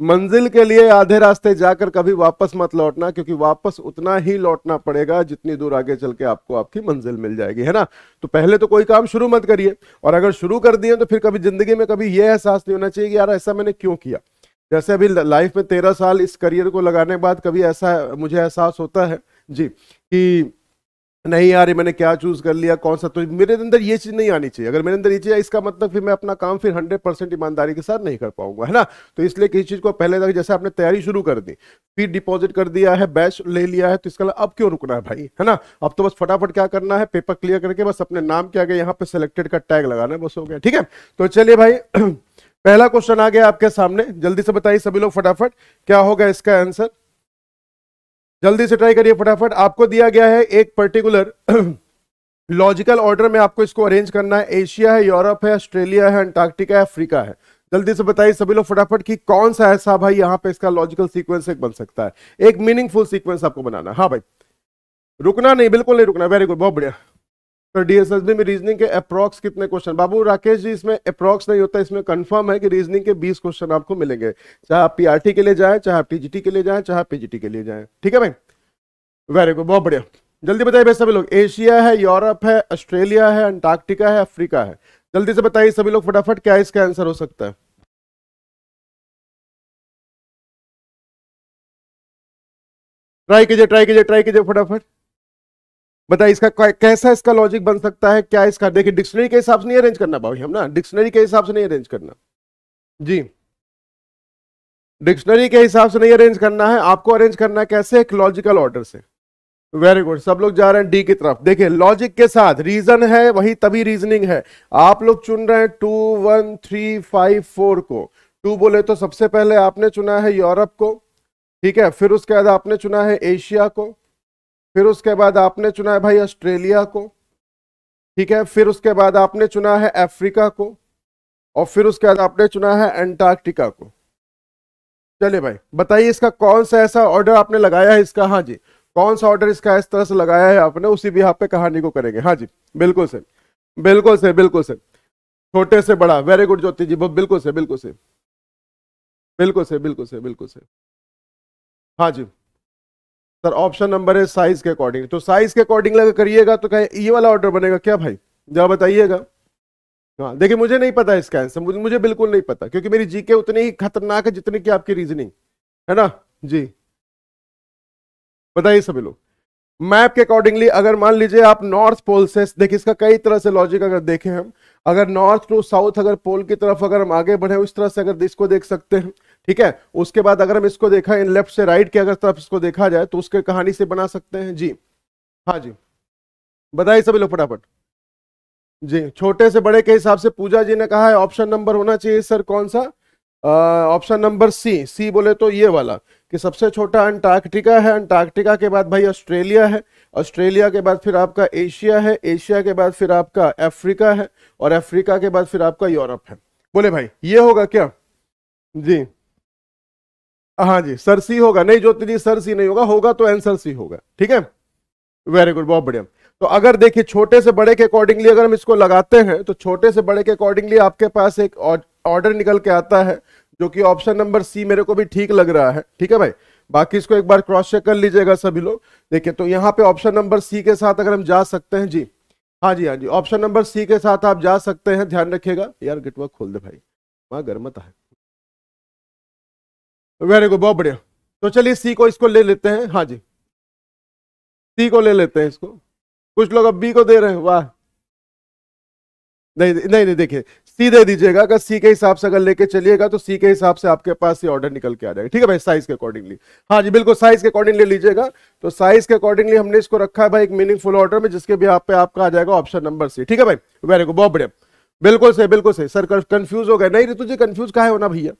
मंजिल के लिए आधे रास्ते जाकर कभी वापस मत लौटना, क्योंकि वापस उतना ही लौटना पड़ेगा जितनी दूर आगे चल के आपको आपकी मंजिल मिल जाएगी, है ना? तो पहले तो कोई काम शुरू मत करिए, और अगर शुरू कर दिए तो फिर कभी ज़िंदगी में कभी यह एहसास नहीं होना चाहिए कि यार ऐसा मैंने क्यों किया? जैसे अभी लाइफ में तेरह साल इस करियर को लगाने के बाद कभी ऐसा मुझे एहसास होता है? जी, कि नहीं यार मैंने क्या चूज़ कर लिया, कौन सा? तो मेरे अंदर ये चीज़ नहीं आनी चाहिए। अगर मेरे अंदर ये चीज़ इसका मतलब फिर मैं अपना काम फिर हंड्रेड परसेंट ईमानदारी के साथ नहीं कर पाऊँगा, है ना? तो इसलिए किसी चीज़ को पहले तक जैसे आपने तैयारी शुरू कर दी, फिर डिपॉजिट कर दिया है बैच ले लिया है तो इसका अब क्यों रुकना है भाई, है ना? अब तो बस फटाफट क्या करना है पेपर क्लियर करके बस अपने नाम के आगे यहाँ पे सिलेक्टेड का टैग लगाना है, बस हो गया, ठीक है? तो चलिए भाई, पहला क्वेश्चन आ गया आपके सामने, जल्दी से बताइए सभी लोग फटाफट, क्या होगा इसका आंसर जल्दी से ट्राई करिए फटाफट। आपको दिया गया है एक पर्टिकुलर लॉजिकल ऑर्डर में आपको इसको अरेंज करना है। एशिया है यूरोप है ऑस्ट्रेलिया है अंटार्कटिका है अफ्रीका है। जल्दी से बताइए सभी लोग फटाफट कि कौन सा ऐसा भाई यहाँ पे इसका लॉजिकल सीक्वेंस एक बन सकता है। एक मीनिंगफुल सीक्वेंस आपको बनाना हाँ। भाई। रुकना नहीं, बिल्कुल नहीं रुकना। वेरी गुड बहुत बढ़िया। तो डीएसएसबी में रीजनिंग के अप्रोक्स कितने क्वेश्चन बाबू, राकेश जी, इसमें अप्रोक्स नहीं होता, इसमें कंफर्म है कि रीजनिंग के 20 क्वेश्चन आपको मिलेंगे। चाहे आप पीआरटी के लिए जाएँ, चाहे आप के लिए जाएँ, चाहे पीजीटी के लिए जाएँ। ठीक है भाई? वेरी गुड बहुत बढ़िया। जल्दी बताइए भाई सभी लोग, एशिया है, यूरोप है, ऑस्ट्रेलिया है, अंटार्क्टिका है, अफ्रीका है? जल्दी से बताइए सभी लोग फटाफट, क्या इसका आंसर हो सकता है? ट्राई कीजिए ट्राई कीजिए ट्राई कीजिए फटाफट। बताइए, इसका कैसा इसका लॉजिक बन सकता है? क्या इसका, देखिए डिक्शनरी के हिसाब से नहीं अरेंज करना भाई हम ना डिक्शनरी के हिसाब से नहीं अरेंज करना। जी। डिक्शनरी के हिसाब से नहीं अरेंज करना है, आपको अरेंज करना है कैसे? एक लॉजिकल ऑर्डर से। वेरी गुड सब लोग जा रहे हैं डी की तरफ़। देखिए लॉजिक के साथ रीजन है, वही तभी रीजनिंग है। आप लोग चुन रहे हैं two one three five four को। टू बोले तो सबसे पहले आपने चुना है यूरोप को, ठीक है? फिर उसके बाद आपने चुना है एशिया को। फिर उसके बाद आपने चुना है भाई ऑस्ट्रेलिया को, ठीक है? फिर उसके बाद आपने चुना है अफ्रीका को, और फिर उसके बाद आपने चुना है एंटार्क्टिका को। चलिए भाई, बताइए इसका कौन सा ऐसा ऑर्डर आपने लगाया है इसका? हाँ जी, कौन सा ऑर्डर इसका इस तरह से लगाया है आपने? उसी भी आप पे कहानी को करेंगे। हाँ जी, बिल्कुल से बिल्कुल से बिल्कुल से छोटे से बड़ा वेरी गुड ज्योति जी बिल्कुल से बिल्कुल से बिल्कुल से बिल्कुल से बिल्कुल से हाँ जी। सर ऑप्शन नंबर है साइज़ के अकॉर्डिंग तो साइज़ के अकॉर्डिंग अगर करिएगा तो क्या ये वाला ऑर्डर बनेगा क्या भाई? जरा बताइएगा। हाँ देखिए, मुझे नहीं पता इसका आंसर मुझे मुझे बिल्कुल नहीं पता, क्योंकि मेरी जीके उतनी ही खतरनाक है जितनी की आपकी रीजनिंग है ना? जी। बताइए सभी लोग। मैप के अकॉर्डिंगली अगर मान लीजिए आप नॉर्थ पोल से, देखिए, इसका कई तरह से लॉजिक अगर देखें हम, अगर नॉर्थ टू साउथ अगर पोल की तरफ़ अगर हम आगे बढ़े, उस तरह से अगर इसको देख सकते हैं। ठीक है? उसके बाद अगर हम इसको देखा, इन लेफ़्ट से राइट के अगर तरफ़ इसको देखा जाए तो उसके कहानी से बना सकते हैं। जी। हाँ जी। बताइए सभी लोग फटाफट। जी, छोटे से बड़े के हिसाब से पूजा जी ने कहा है ऑप्शन नंबर होना चाहिए सर, कौन सा? ऑप्शन नंबर सी सी बोले तो ये वाला, कि सबसे छोटा अंटार्कटिका है। अंटार्कटिका के बाद भाई ऑस्ट्रेलिया है। ऑस्ट्रेलिया के बाद फिर आपका एशिया है। एशिया के बाद फिर आपका अफ्रीका है। और अफ्रीका के बाद फिर आपका यूरोप है। बोले भाई, ये होगा क्या? जी। हाँ जी, सर सी होगा। नहीं ज्योति जी सर सी नहीं होगा होगा तो आंसर सी होगा। ठीक है? वेरी गुड बहुत बढ़िया। तो अगर देखिए, छोटे से बड़े के अकॉर्डिंगली अगर हम इसको लगाते हैं तो छोटे से बड़े के अकॉर्डिंगली आपके पास एक ऑर्डर निकल के आता है, जो कि ऑप्शन नंबर सी मेरे को भी ठीक लग रहा है। ठीक है भाई? बाकी इसको एक बार क्रॉस चेक कर लीजिएगा सभी लोग। देखिए तो यहाँ पे ऑप्शन नंबर सी के साथ अगर हम जा सकते हैं, जी। हाँ जी हाँ जी। ऑप्शन नंबर सी के साथ आप जा सकते हैं, ध्यान रखिएगा। यार गेटवर्क खोल दे भाई। वहाँ गर्मता है वेरी गुड, बहुत बढ़िया। तो चलिए सी को इसको ले लेते हैं। हाँ जी। सी को ले लेते हैं इसको। कुछ लोग अब बी को दे रहे हैं। वाह। नहीं नहीं नहीं, देखिए सी दे दीजिएगा। अगर सी के हिसाब से अगर लेके चलिएगा तो सी के हिसाब से आपके पास ये ऑर्डर निकल के आ जाएगा। ठीक है भाई? साइज़ के अकॉर्डिंगली हाँ जी, बिल्कुल साइज़ के अकॉर्डिंग ले लीजिएगा। तो साइज़ के अकॉर्डिंगली हमने इसको रखा है भाई एक मीनिंगफुल ऑर्डर में, जिसके भी आप पे आपका आ जाएगा ऑप्शन नंबर सी ठीक है भाई? वेरी गुड बहुत बढ़िया। बिल्कुल सही बिल्कुल सही। सर कंफ्यूज हो गए। नहीं ऋतु जी कंफ्यूज कहा है होना भैया?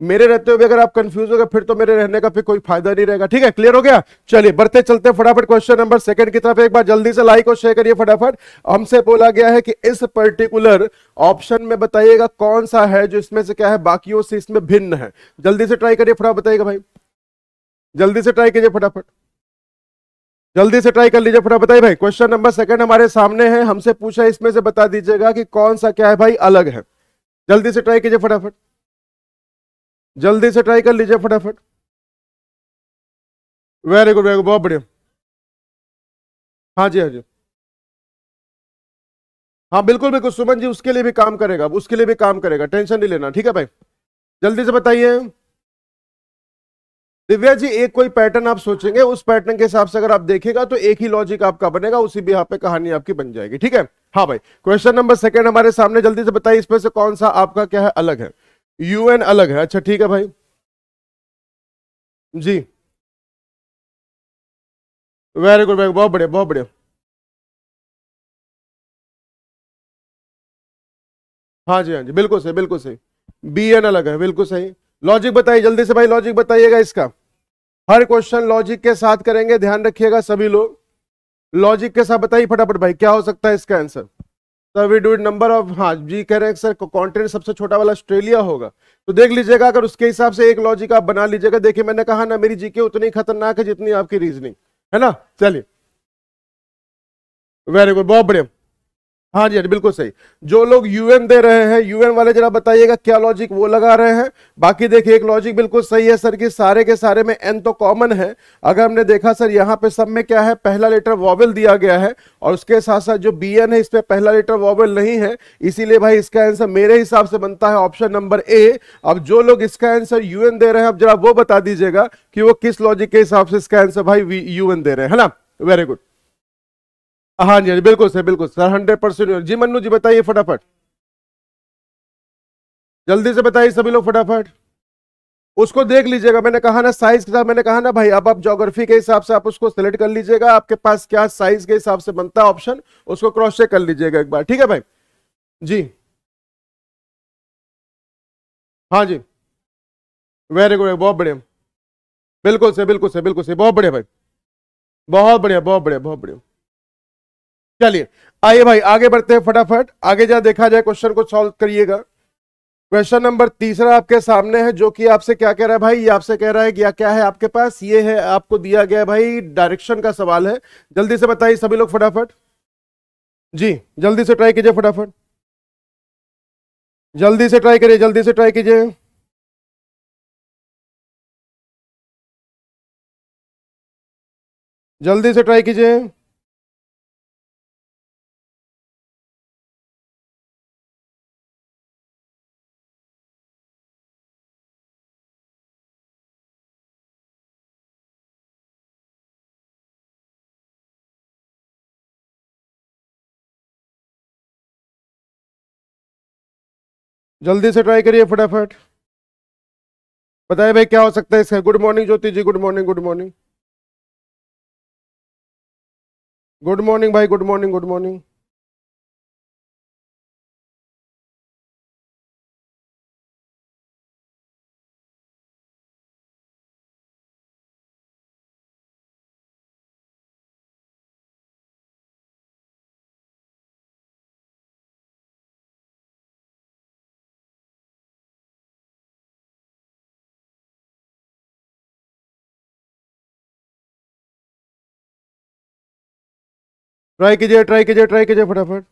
मेरे रहते हुए अगर आप कंफ्यूज हो गए फिर तो मेरे रहने का फिर कोई फ़ायदा नहीं रहेगा। ठीक है? क्लियर हो गया? चलिए, बढ़ते चलते फटाफट क्वेश्चन नंबर सेकंड की तरफ़ एक बार जल्दी से लाइक और शेयर करिए फटाफट। हमसे बोला गया है कि इस पर्टिकुलर ऑप्शन में बताइएगा कौन सा है जो इसमें से क्या है, बाकियों से इसमें भिन्न है। जल्दी से ट्राई करिए, फटाफट बताइएगा भाई। जल्दी से ट्राई कीजिए फटाफट। जल्दी से ट्राई कर लीजिए फटाफट बताइए भाई। क्वेश्चन नंबर सेकंड हमारे सामने है। हमसे पूछा इसमें से बता दीजिएगा कि कौन सा क्या है भाई, अलग है। जल्दी से ट्राई कीजिए फटाफट। जल्दी से ट्राई कर लीजिए फटाफट। वेरी गुड वेरी गुड बहुत बढ़िया। हाँ जी हाँ जी। हाँ बिल्कुल बिल्कुल, सुमन जी, उसके लिए भी काम करेगा, उसके लिए भी काम करेगा, टेंशन नहीं लेना, ठीक है भाई? जल्दी से बताइए। दिव्या जी, एक कोई पैटर्न आप सोचेंगे, उस पैटर्न के हिसाब से अगर आप देखेगा तो एक ही लॉजिक आपका बनेगा, उसी भी यहाँ पे कहानी आपकी बन जाएगी, ठीक है? हाँ भाई क्वेश्चन नंबर सेकंड हमारे सामने, जल्दी से बताइए इसमें से कौन सा आपका क्या है, अलग है? यूएन अलग है। अच्छा ठीक है भाई। जी। वेरी गुड वेरी बहुत बढ़िया बहुत बढ़िया। हाँ जी हाँ जी। बिल्कुल सही बिल्कुल सही। बी एन अलग है, बिल्कुल सही। लॉजिक बताइए, जल्दी से भाई लॉजिक बताइएगा इसका। हर क्वेश्चन लॉजिक के साथ करेंगे, ध्यान रखिएगा सभी लोग। लॉजिक के साथ बताइए फटाफट भाई, क्या हो सकता है इसका answer sir we do number of हाँ जी कह रहे हैं सर कॉन्टिनेंट सबसे छोटा वाला ऑस्ट्रेलिया होगा। तो देख लीजिएगा, अगर उसके हिसाब से एक लॉजिक आप बना लीजिएगा। देखिए, मैंने कहा ना, मेरी जीके उतनी खतरनाक है जितनी आपकी रीजनिंग है ना? चलिए। वेरी गुड बहुत बढ़िया। हाँ जी हाँ बिल्कुल सही। जो लोग यूएन दे रहे हैं यूएन वाले जरा बताइएगा क्या लॉजिक वो लगा रहे हैं। बाकी देखिए, एक लॉजिक बिल्कुल सही है सर, कि सारे के सारे में एन तो कॉमन है। अगर हमने देखा सर, यहाँ पे सब में क्या है, पहला लेटर वॉवल दिया गया है, और उसके साथ साथ जो बी एन है इसमें पहला लेटर वॉवल नहीं है। इसीलिए भाई इसका आंसर मेरे हिसाब से बनता है ऑप्शन नंबर ए अब जो लोग इसका आंसर यूएन दे रहे हैं, अब जरा वो बता दीजिएगा कि वो किस लॉजिक के हिसाब से इसका आंसर भाई यूएन दे रहे हैं, है ना? वेरी गुड हाँ जी हाँ बिल्कुल सर बिल्कुल सर हंड्रेड परसेंट जी मन्नू जी, बताइए फटाफट। जल्दी से बताइए सभी लोग फटाफट। उसको देख लीजिएगा, मैंने कहा ना साइज़ के साथ, मैंने कहा ना भाई, अब आप जोग्राफी के हिसाब से आप उसको सिलेक्ट कर लीजिएगा, आपके पास क्या साइज़ के हिसाब से बनता है ऑप्शन उसको क्रॉस चेक कर लीजिएगा एक बार, ठीक है भाई? जी। हाँ जी। वेरी गुड बहुत बढ़िया। बिल्कुल से बिल्कुल से बिल्कुल से बहुत बढ़िया भाई। बहुत बढ़िया बहुत बढ़िया बहुत बढ़िया। चलिए, आइए भाई, आगे बढ़ते हैं फटाफट। आगे जहाँ देखा जाए क्वेश्चन को सॉल्व करिएगा। क्वेश्चन नंबर तीसरा आपके सामने है, जो कि आपसे क्या कह रहा है भाई? ये आपसे कह रहा है कि क्या है आपके पास? ये है, आपको दिया गया भाई डायरेक्शन का सवाल है। जल्दी से बताइए सभी लोग फटाफट। जी, जल्दी से ट्राई कीजिए फटाफट। जल्दी से ट्राई करिए, जल्दी से ट्राई कीजिए। जल्दी से ट्राई कीजिए। जल्दी से ट्राई करिए फटाफट। बताइए भाई क्या हो सकता है इसका? Good morning Jyoti ji good morning good morning good morning भाई good morning good morning try कीजिए ट्राई कीजिए ट्राई कीजिए फटाफट।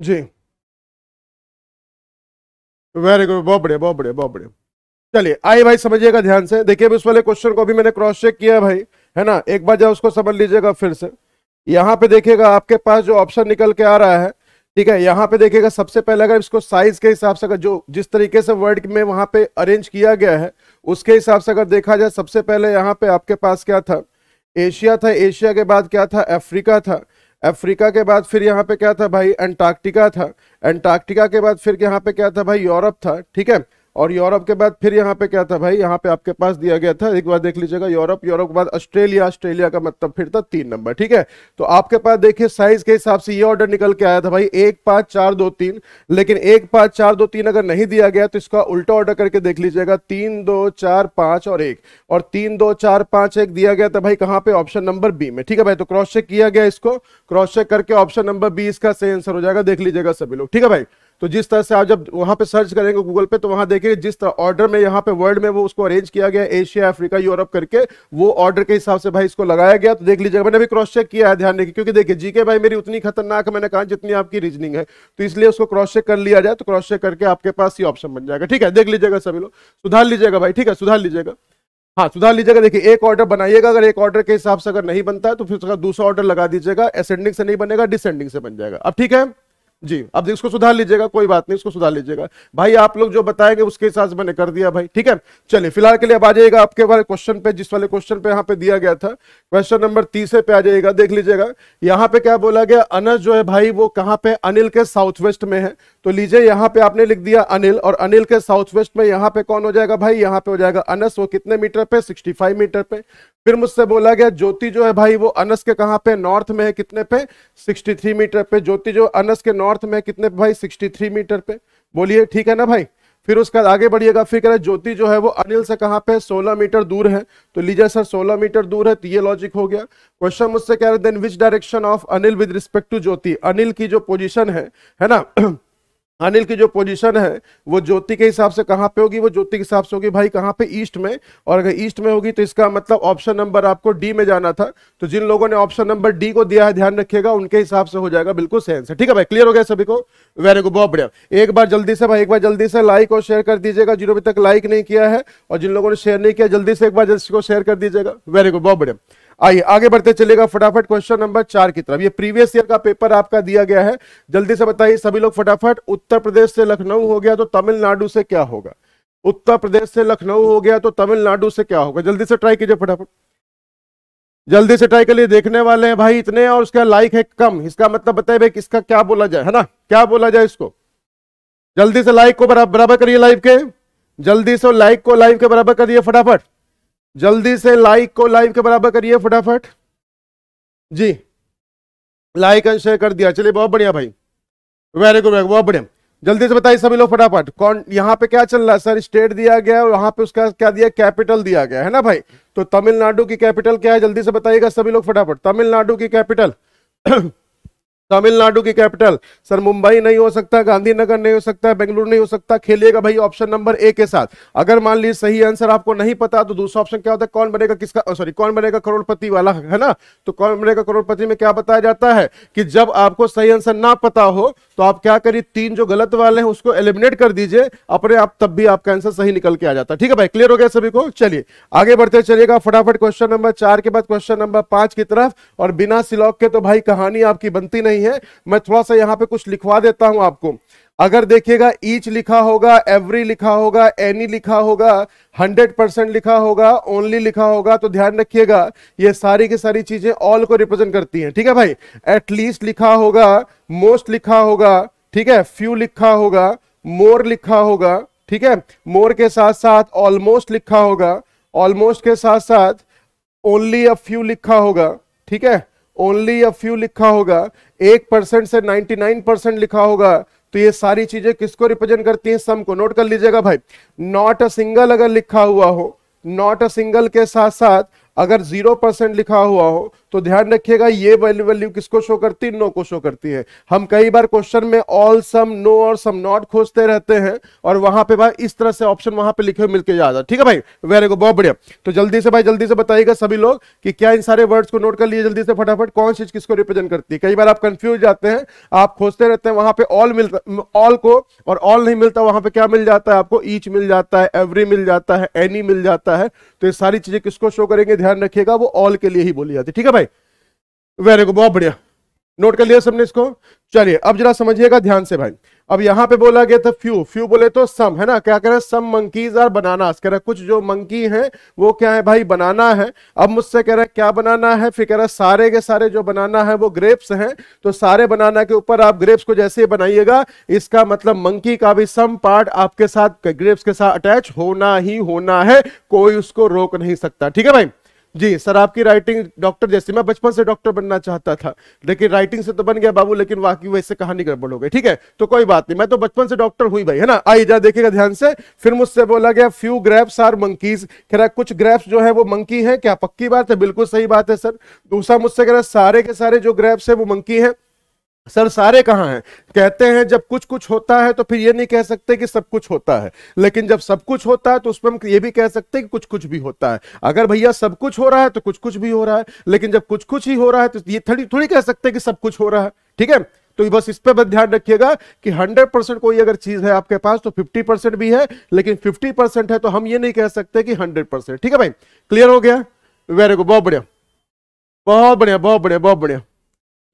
जी। वेरी गुड बहुत बढ़िया बहुत बढ़िया बहुत बढ़िया। चलिए, आइए भाई, समझिएगा ध्यान से। देखिए उस वाले क्वेश्चन को भी मैंने क्रॉस चेक किया है भाई, है ना? एक बार जब उसको समझ लीजिएगा फिर से। यहाँ पे देखिएगा, आपके पास जो ऑप्शन निकल के आ रहा है, ठीक है? यहाँ पे देखिएगा, सबसे पहले अगर इसको साइज़ के हिसाब से अगर जो, जिस तरीके से वर्ड में वहाँ पे अरेंज किया गया है, उसके हिसाब से अगर देखा जाए, सबसे पहले यहाँ पे आपके पास क्या था? एशिया था। एशिया के बाद क्या था? अफ्रीका था। अफ्रीका के बाद फिर यहाँ पे क्या था भाई? अंटार्कटिका था। अंटार्कटिका के बाद फिर यहाँ पे क्या था भाई? यूरोप था, ठीक है? और यूरोप के बाद फिर यहाँ पे क्या था भाई? यहाँ पे आपके पास दिया गया था। एक बार देख लीजिएगा, यूरोप यूरोप के बाद ऑस्ट्रेलिया ऑस्ट्रेलिया का मतलब फिर था तीन नंबर, ठीक है? तो आपके पास देखिए साइज़ के हिसाब से ये ऑर्डर निकल के आया था भाई, एक पाँच चार दो तीन। लेकिन एक पाँच चार दो तीन अगर नहीं दिया गया तो इसका उल्टा ऑर्डर करके देख लीजिएगा, तीन दो चार पाँच और एक। और तीन दो चार पाँच एक दिया गया था भाई, कहाँ पे? ऑप्शन नंबर बी में, ठीक है भाई? तो क्रॉस चेक किया गया इसको। क्रॉस चेक करके ऑप्शन नंबर बी इसका सही आंसर हो जाएगा, देख लीजिएगा सभी लोग, ठीक है भाई? तो जिस तरह से आप जब वहाँ पे सर्च करेंगे गूगल पे तो वहाँ देखेंगे जिस तरह ऑर्डर में यहाँ पे वर्ल्ड में वो उसको अरेंज किया गया एशिया अफ्रीका यूरोप करके, वो ऑर्डर के हिसाब से भाई इसको लगाया गया। तो देख लीजिएगा, मैंने अभी क्रॉस चेक किया है ध्यान रखिए क्योंकि देखिए जीके भाई मेरी उतनी खतरनाक है मैंने कहा जितनी आपकी रीजनिंग है। तो इसलिए उसको क्रॉस चेक कर लिया जाए तो क्रॉस चेक करके आपके पास ये ऑप्शन बन जाएगा। ठीक है, देख लीजिएगा सभी लोग। सुधार लीजिएगा भाई, ठीक है, सुधार लीजिएगा। हाँ सुधार लीजिएगा। देखिए, एक ऑर्डर बनाइएगा, अगर एक ऑर्डर के हिसाब से अगर नहीं बनता है तो फिर उसका दूसरा ऑर्डर लगा दीजिएगा। असेंडिंग से नहीं बनेगा डिसेंडिंग से बन जाएगा। अब ठीक है? जी। अब इसको सुधार लीजिएगा, कोई बात नहीं, इसको सुधार लीजिएगा। भाई, आप लोग जो बताएँगे उसके हिसाब से मैंने कर दिया भाई, ठीक है? चलिए, फ़िलहाल के लिए अब आ जाइएगा आपके वाले क्वेश्चन पे, जिस वाले क्वेश्चन पे यहाँ पे दिया गया था क्वेश्चन नंबर तीसरे पे आ जाइएगा, देख लीजिएगा। यहाँ पे क्या बोला गया, अनस जो है भाई, वो कहाँ पे? अनिल के साउथ वेस्ट में है। तो लीजिए, यहाँ पे आपने लिख दिया अनिल, और अनिल के साउथ वेस्ट में यहाँ पे कौन हो जाएगा भाई? यहाँ पे हो जाएगा अनस, वो कितने मीटर पे? 65 मीटर पे। फिर मुझसे बोला गया, ज्योति जो है भाई, वो अनस के कहाँ पे? नॉर्थ में है, कितने पे? 63 मीटर पे। ज्योति जो अनस के नॉर्थ में कितने भाई? 63 मीटर पे। बोलिए, ठीक है ना भाई? फिर उसके बाद आगे बढ़िएगा फिर कह ज्योति जो है वो अनिल से कहाँ पे 16 मीटर दूर है। तो लीजिए सर 16 मीटर दूर है तो ये लॉजिक हो गया। क्वेश्चन मुझसे कह रहे then which direction of Anil with respect to Jyoti? Anil की जो पोजिशन है है ना? अनिल की जो पोजीशन है, वो ज्योति के हिसाब से कहाँ पे होगी? वो ज्योति के हिसाब से होगी, भाई, कहाँ पे? ईस्ट में। और अगर ईस्ट में होगी तो इसका मतलब ऑप्शन नंबर आपको डी में जाना था। तो जिन लोगों ने ऑप्शन नंबर डी को दिया है, ध्यान रखिएगा, उनके हिसाब से हो जाएगा, बिल्कुल सही आंसर। ठीक है भाई क्लियर हो गया सभी को? वेरी गुड बहुत बढ़िया। एक बार जल्दी से भाई, एक बार जल्दी से लाइक और शेयर कर दीजिएगा, जिन्होंने अभी तक लाइक नहीं किया है, और जिन लोगों ने शेयर नहीं किया, जल्दी से एक बार जल्दी को शेयर कर दीजिएगा। वेरी गुड बहुत बढ़िया। आइए, आगे बढ़ते चलेगा फटाफट क्वेश्चन नंबर चार की तरफ़। ये प्रीवियस ईयर का पेपर आपका दिया गया है। जल्दी से बताइए, सभी लोग फटाफट, उत्तर प्रदेश से लखनऊ हो गया तो तमिलनाडु से क्या होगा? उत्तर प्रदेश से लखनऊ हो गया तो तमिलनाडु से क्या होगा? जल्दी से ट्राई कीजिए फटाफट। जल्दी से ट्राई के लिए देखने वाले हैं भाई इतने और उसका लाइक है कम। इसका मतलब बताइए भाई किसका क्या बोला जाए, है ना? क्या बोला जाए इसको? जल्दी से लाइक को बराबर करिए लाइव के। जल्दी से लाइक को लाइव के बराबर करिए फटाफट। जल्दी से लाइक को लाइव के बराबर करिए फटाफट। जी लाइक एंड शेयर कर दिया। चलिए, बहुत बढ़िया भाई। वेरी गुड बहुत बढ़िया। जल्दी से बताइए सभी लोग फटाफट। कौन, यहाँ पे क्या चल रहा है? सर स्टेट दिया गया और वहाँ पे उसका क्या दिया कैपिटल दिया गया है ना भाई? तो तमिलनाडु की कैपिटल क्या है? जल्दी से बताइएगा सभी लोग फटाफट। तमिलनाडु की कैपिटल तमिलनाडु की कैपिटल। सर, मुंबई नहीं हो सकता, गांधीनगर नहीं हो सकता, बेंगलुरु नहीं हो सकता, खेलिएगा भाई ऑप्शन नंबर ए के साथ। अगर मान लीजिए सही आंसर आपको नहीं पता तो दूसरा ऑप्शन क्या होता है? कौन बनेगा, किसका सॉरी कौन बनेगा करोड़पति वाला, है ना? तो कौन बनेगा करोड़पति में क्या बताया जाता है? कि जब आपको सही आंसर ना पता हो तो आप क्या करिए, तीन जो गलत वाले हैं, उसको एलिमिनेट कर दीजिए, अपने आप, तब भी आपका आंसर सही निकल के आ जाता है। ठीक है भाई, क्लियर हो गया सभी को? चलिए, आगे बढ़ते चलिएगा फटाफट क्वेश्चन नंबर चार के बाद क्वेश्चन नंबर पाँच की तरफ़। और बिना सिलॉक के तो भाई कहानी आपकी बनती नहीं है मैं थोड़ा सा यहाँ पे कुछ लिखवा देता हूँ आपको अगर देखिएगा ईच लिखा होगा एवरी लिखा होगा एनी लिखा होगा हंड्रेड परसेंट लिखा होगा ओनली लिखा होगा तो ध्यान रखिएगा ये सारी की सारी चीज़ें ऑल को रिप्रेजेंट करती हैं ठीक है भाई एटलीस्ट लिखा होगा मोस्ट लिखा होगा ठीक है फ्यू लिखा होगा मोर लिखा होगा ठीक है मोर के साथ साथ ऑलमोस्ट लिखा होगा ऑलमोस्ट के साथ साथ ओनली अ फ्यू लिखा होगा ठीक है ओनली अ फ्यू लिखा होगा एक परसेंट से नाइनटी नाइन परसेंट लिखा होगा। तो ये सारी चीज़ें किसको रिप्रेजेंट करती हैं? सम को नोट कर लीजिएगा भाई। नॉट अ सिंगल अगर लिखा हुआ हो, नॉट अ सिंगल के साथ साथ अगर ज़ीरो परसेंट लिखा हुआ हो तो ध्यान रखिएगा, ये वैल्यू वैल्यू किसको शो करती? है नो को शो करती है। हम कई बार क्वेश्चन में ऑल सम नो और सम नॉट खोजते रहते हैं, और वहाँ पे भाई इस तरह से ऑप्शन वहाँ पे लिखे हुए मिलके जाता ठीक है भाई? वेरी गुड बहुत बढ़िया। तो जल्दी से भाई, जल्दी से बताइएगा सभी लोग कि क्या इन सारे वर्ड्स को नोट कर लिए जल्दी से फटाफट, कौन चीज़ किसको रिप्रेजेंट करती है? कई बार आप कंफ्यूज जाते हैं, आप खोजते रहते हैं, वहाँ पे ऑल मिलता ऑल को, और ऑल नहीं मिलता, वहाँ पे क्या मिल जाता है आपको? ईच मिल जाता है एवरी मिल जाता है एनी मिल जाता है। तो ये सारी चीज़ें किसको शो करेंगे? ध्यान रखिएगा, वो ऑल के लिए ही बोली जाती है। ठीक है भाई? वेरी गुड, बहुत बढ़िया। नोट कर लिया सबने इसको? चलिए, अब जरा समझिएगा ध्यान से भाई। अब यहाँ पे बोला गया था फ्यू फ्यू बोले तो सम है ना? क्या कह रहे सम मंकीज आर बनाना कह रहे कुछ जो मंकी हैं, वो क्या है भाई? बनाना है। अब मुझसे कह रहे क्या बनाना है? फिर कह रहा है, सारे के सारे जो बनाना है, वो ग्रेप्स हैं। तो सारे बनाना के ऊपर आप ग्रेप्स को जैसे बनाइएगा, इसका मतलब मंकी का भी सम पार्ट आपके साथ ग्रेप्स के साथ अटैच होना ही होना है। कोई उसको रोक नहीं सकता। ठीक है भाई? जी, सर, आपकी राइटिंग डॉक्टर जैसी, मैं बचपन से डॉक्टर बनना चाहता था, लेकिन राइटिंग से तो बन गया बाबू, लेकिन वाकई वैसे कहानी गड़बड़ हो गई, ठीक है? तो कोई बात नहीं, मैं तो बचपन से डॉक्टर हुई भाई, है ना? आई जा देखेगा ध्यान से, फिर मुझसे बोला गया फ्यू ग्रेप्स आर मंकीज कह रहा कुछ ग्रेप्स जो है वो मंकी है? क्या पक्की बात है? बिल्कुल सही बात है, सर। दूसरा मुझसे कह रहा सारे के सारे जो ग्रेप्स है वो मंकी है। सर, सारे कहाँ हैं? कहते हैं जब कुछ कुछ होता है तो फिर ये नहीं कह सकते कि सब कुछ होता है। लेकिन जब सब कुछ होता है तो उसमें हम ये भी कह सकते हैं कि कुछ कुछ भी होता है। अगर भैया सब कुछ हो रहा है तो कुछ कुछ भी हो रहा है, लेकिन जब कुछ कुछ ही हो रहा है तो ये थोड़ी थोड़ी कह सकते हैं कि सब कुछ हो रहा है। ठीक है? तो बस इस पर ध्यान रखिएगा कि 100 परसेंट कोई अगर चीज़ है आपके पास तो 50 परसेंट भी है, लेकिन 50 परसेंट है तो हम ये नहीं कह सकते कि 100 परसेंट। ठीक है भाई? क्लियर हो गया? वेरी गुड, बहुत बढ़िया। बहुत बढ़िया बहुत बढ़िया बहुत बढ़िया।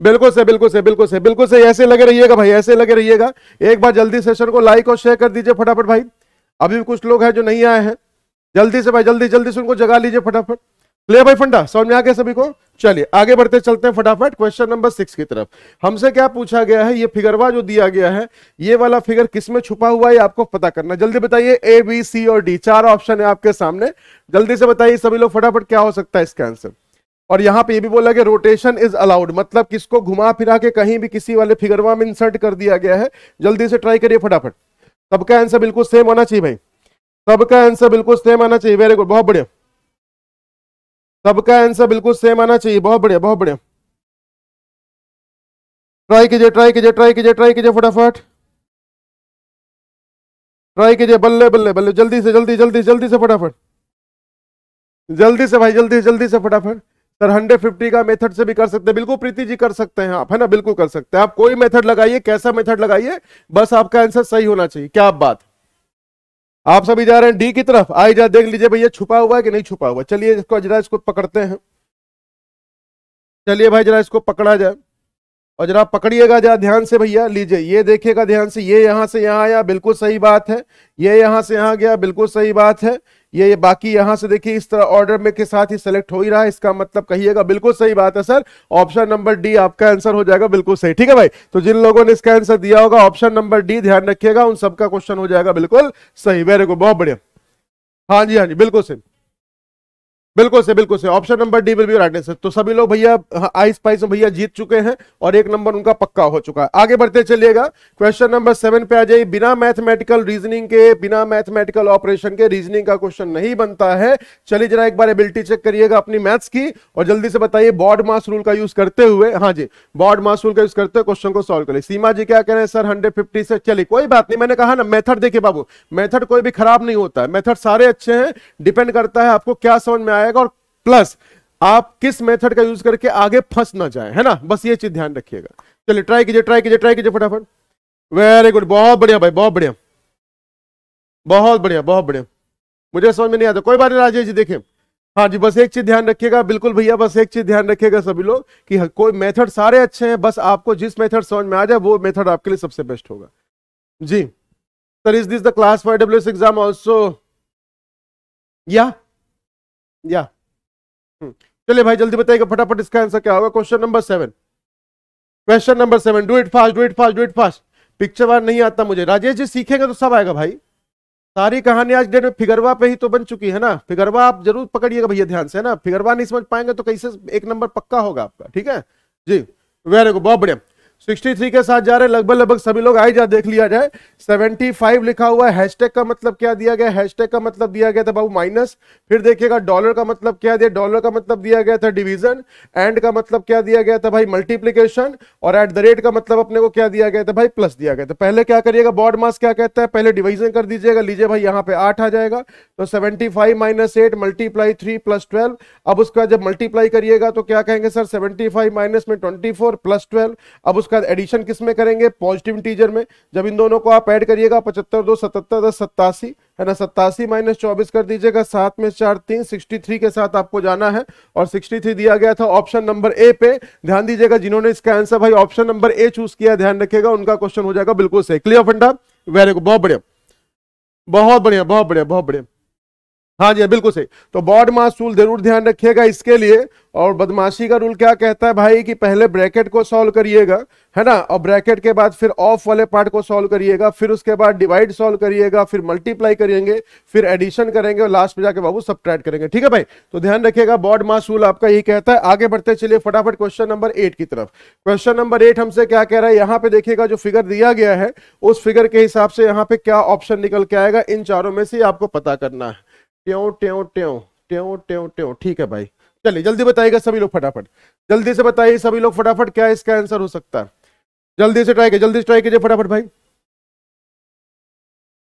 बिल्कुल से बिल्कुल से बिल्कुल से बिल्कुल से, ऐसे लगे रहिएगा भाई, ऐसे लगे रहिएगा। एक बार जल्दी सेशन को लाइक और शेयर कर दीजिए फटाफट भाई। अभी भी कुछ लोग हैं जो नहीं आए हैं। जल्दी से भाई, जल्दी जल्दी से उनको जगा लीजिए फटाफट। क्लियर भाई फंडा, समझ में आ गया सभी को? चलिए, आगे बढ़ते, चलते हैं फटाफट। क्वेश्चन नंबर सिक्स की तरफ़। हमसे क्या पूछा गया है? ये फिगरवा जो दिया गया है, ये वाला फिगर किसमें छुपा हुआ है आपको पता करना जल्दी बताइए ए बी सी और डी चार ऑप्शन है आपके सामने। जल्दी से बताइए सभी लोग फटाफट क्या हो सकता है इसका आंसर और यहाँ पे ये भी बोला गया रोटेशन इज़ अलाउड मतलब किसको घुमा फिरा के कहीं भी किसी वाले फिगरवा में इंसर्ट कर दिया गया है। जल्दी से ट्राई करिए फटाफट। सबका आंसर बिल्कुल सेम होना चाहिए भाई। सबका आंसर बिल्कुल सेम आना चाहिए। वेरी गुड बहुत बढ़िया। सबका आंसर बिल्कुल सेम आना चाहिए। बहुत बढ़िया बहुत बढ़िया। ट्राई कीजिए ट्राई कीजिए ट्राई कीजिए ट्राई कीजिए फटाफट। ट्राई कीजिए, बल्ले बल्ले बल्ले। जल्दी से, जल्दी जल्दी जल्दी से फटाफट। जल्दी से भाई, जल्दी जल्दी से फटाफट। सर हंड्रेड फिफ्टी का मेथड से भी कर सकते हैं। बिल्कुल प्रीति जी कर सकते हैं आप, है ना? बिल्कुल कर सकते हैं। आप कोई मेथड लगाइए, कैसा मेथड लगाइए, बस आपका आंसर सही होना चाहिए। क्या आप बात? आप सभी जा रहे हैं डी की तरफ़। आई जा, देख लीजिए भैया, छुपा हुआ है कि नहीं छुपा हुआ? चलिए इसको जरा इसको पकड़ते हैं। चलिए भाई, जरा इसको पकड़ा जाए। और जरा पकड़िएगा, जरा ध्यान से भैया, लीजिए। ये देखिएगा ध्यान से, ये यहाँ से यहाँ आया, बिल्कुल सही बात है। ये यहाँ से यहाँ गया, बिल्कुल सही बात है। ये, ये बाकी यहाँ से देखिए इस तरह ऑर्डर में के साथ ही सेलेक्ट हो ही रहा है इसका मतलब कहिएगा बिल्कुल सही बात है सर। ऑप्शन नंबर डी आपका आंसर हो जाएगा बिल्कुल सही। ठीक है भाई? तो जिन लोगों ने इसका आंसर दिया होगा ऑप्शन नंबर डी ध्यान रखिएगा उन सबका क्वेश्चन हो जाएगा बिल्कुल सही। वेरी गुड बहुत बढ़िया। हाँ जी हाँ जी बिल्कुल सही। बिल्कुल से बिल्कुल से। Option number D will be right answer तो सभी लोग भैया आई स्पाइस में भैया जीत चुके हैं और एक नंबर उनका पक्का हो चुका है। आगे बढ़ते चलिएगा। क्वेश्चन नंबर सेवन पे आ जाइए। बिना मैथमेटिकल रीजनिंग के, बिना मैथमेटिकल ऑपरेशन के रीजनिंग का क्वेश्चन नहीं बनता है। चलिए जरा एक बार एबिलिटी चेक करिएगा अपनी मैथ्स की और जल्दी से बताइए बॉर्ड मास रूल का यूज़ करते हुए। हाँ जी बॉर्ड मास रूल का यूज़ करते हुए क्वेश्चन को सॉल्व करिए। सीमा जी क्या कह रहे हैं? सर हंड्रेड से चलिए, कोई बात नहीं। मैंने कहा ना मेथड देखिए बाबू मेथड कोई भी खराब नहीं होता है। मेथड सारे अच्छे हैं डिपेंड करता है आपको क्या समझ में आएगा और प्लस आप किस मेथड का यूज़ करके आगे फंस ना जाए, है ना? बस ये चीज़ ध्यान रखिएगा। चलिए ट्राई कीजिए ट्राई कीजिए ट्राई कीजिए फटाफट। वेरी गुड बहुत बढ़िया भाई, बहुत बढ़िया। बहुत बढ़िया बहुत बढ़िया। मुझे समझ में नहीं आता। कोई बात नहीं, राजेश जी देखें हाँ जी, बस एक चीज़ ध्यान रखिएगा। बिल्कुल भैया, बस एक चीज़ ध्यान रखिएगा सभी लोग कि कोई मेथड सारे अच्छे हैं, बस आपको जिस मेथड समझ में आ जाए, वो मेथड आपके लिए सबसे बेस्ट होगा। जी। Sir is this the class five W exam also या या हम्म। चलिए भाई, जल्दी बताइएगा फटाफट इसका आंसर क्या होगा? Question number seven question number seven do it fast do it fast do it fast picture बार नहीं आता मुझे। राजेश जी, सीखेंगे तो सब आएगा भाई। सारी कहानी आज डेट में फिगरवा पे ही तो बन चुकी है ना। फिगरवा आप ज़रूर पकड़िएगा भैया ध्यान से है ना। फिगरवा नहीं समझ पाएँगे तो कैसे एक नंबर पक्का होगा आपका, ठीक है? जी वेरी गुड बहुत बढ़िया। 63 के साथ जा रहे लगभग लगभग सभी लोग आई जा देख लिया जाए। 75 लिखा हुआ है। हैशटैग का मतलब क्या दिया गया? हैशटैग का मतलब दिया गया था बाबू माइनस। फिर देखिएगा, डॉलर का मतलब क्या दिया? डॉलर का मतलब दिया गया था डिवीज़न। एंड का मतलब क्या दिया गया था भाई? मल्टीप्लीकेशन। और एट द रेट का मतलब अपने को क्या दिया गया था भाई? प्लस दिया गया था। पहले क्या करिएगा? बॉड मास क्या कहता है? पहले डिवीज़न कर दीजिएगा। लीजिए भाई, यहाँ पे आठ आ जाएगा। तो seventy five minus eight multiply three plus twelve. अब उसका जब मल्टीप्लाई करिएगा तो क्या कहेंगे सर? सेवेंटी फाइव माइनस में ट्वेंटी फोर प्लस ट्वेल्व। अब उसके एडिशन किसमें करेंगे? पॉजिटिव इंटीजर में। जब इन दोनों को आप ऐड करिएगा, पचहत्तर दो सतहत्तर दस सत्तासी, है ना? सत्तासी माइनस चौबीस कर दीजिएगा, सात में चार तीन सिक्सटी थ्री के साथ आपको जाना है। और सिक्सटी थ्री दिया गया था ऑप्शन नंबर ए पे। ध्यान दीजिएगा, जिन्होंने इसका आंसर भाई ऑप्शन नंबर ए चूज़ किया, ध्यान रखेगा उनका क्वेश्चन हो जाएगा बिल्कुल सही। क्लियर फंडा? वेरी गुड बहुत बढ़िया। बहुत बढ़िया बहुत बढ़िया बहुत बढ़िया। हाँ जी बिल्कुल सही। तो बॉड मास रूल ज़रूर ध्यान रखिएगा इसके लिए। और बदमाशी का रूल क्या कहता है भाई कि पहले ब्रैकेट को सॉल्व करिएगा, है ना? और ब्रैकेट के बाद फिर ऑफ़ वाले पार्ट को सॉल्व करिएगा, फिर उसके बाद डिवाइड सॉल्व करिएगा, फिर मल्टीप्लाई करेंगे, फिर एडिशन करेंगे और लास्ट में जाके बाबू सब करेंगे। ठीक है भाई? तो ध्यान रखिएगा, बॉड मास रूल आपका यही कहता है। आगे बढ़ते चलिए फटाफट क्वेश्चन नंबर एट की तरफ़। क्वेश्चन नंबर एट हमसे क्या कह रहा है? यहाँ पे देखिएगा, जो फिगर दिया गया है, उस फिगर के हिसाब से यहाँ पे क्या ऑप्शन निकल के आएगा? इन चारों में से आपको पता करना है। ट्यों ट्यों ट्यों ट्यों ट्यों ट्यों ठीक है भाई। चलिए, जल्दी बताइएगा सभी लोग फटाफट। जल्दी से बताइए सभी लोग फटाफट क्या इसका आंसर हो सकता है। जल्दी से ट्राई कीजिए, जल्दी से ट्राई कीजिए फटाफट भाई।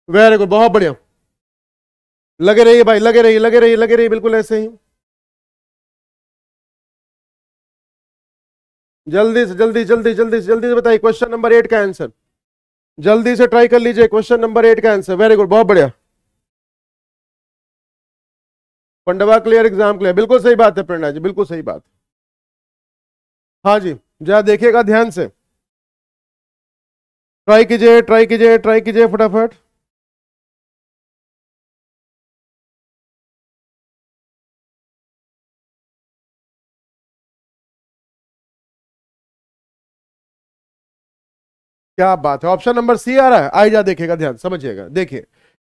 वेरी गुड बहुत बढ़िया। लगे रहिए भाई, लगे रहिए लगे रहिए लगे रहिए, बिल्कुल ऐसे ही। जल्दी से, जल्दी जल्दी जल्दी से जल्दी से बताइए क्वेश्चन नंबर एट का आंसर जल्दी से ट्राई कर लीजिए क्वेश्चन नंबर एट का आंसर वेरी गुड बहुत बढ़िया। पंडवा क्लियर एग्ज़ाम क्लियर बिल्कुल सही बात है प्रेरणा जी, बिल्कुल सही बात। हाँ जी, जरा देखिएगा ध्यान से। ट्राई कीजिए ट्राई कीजिए ट्राई कीजिए फटाफट। क्या बात है ऑप्शन नंबर सी आ रहा है। आई जा देखेगा ध्यान, समझिएगा। देखिए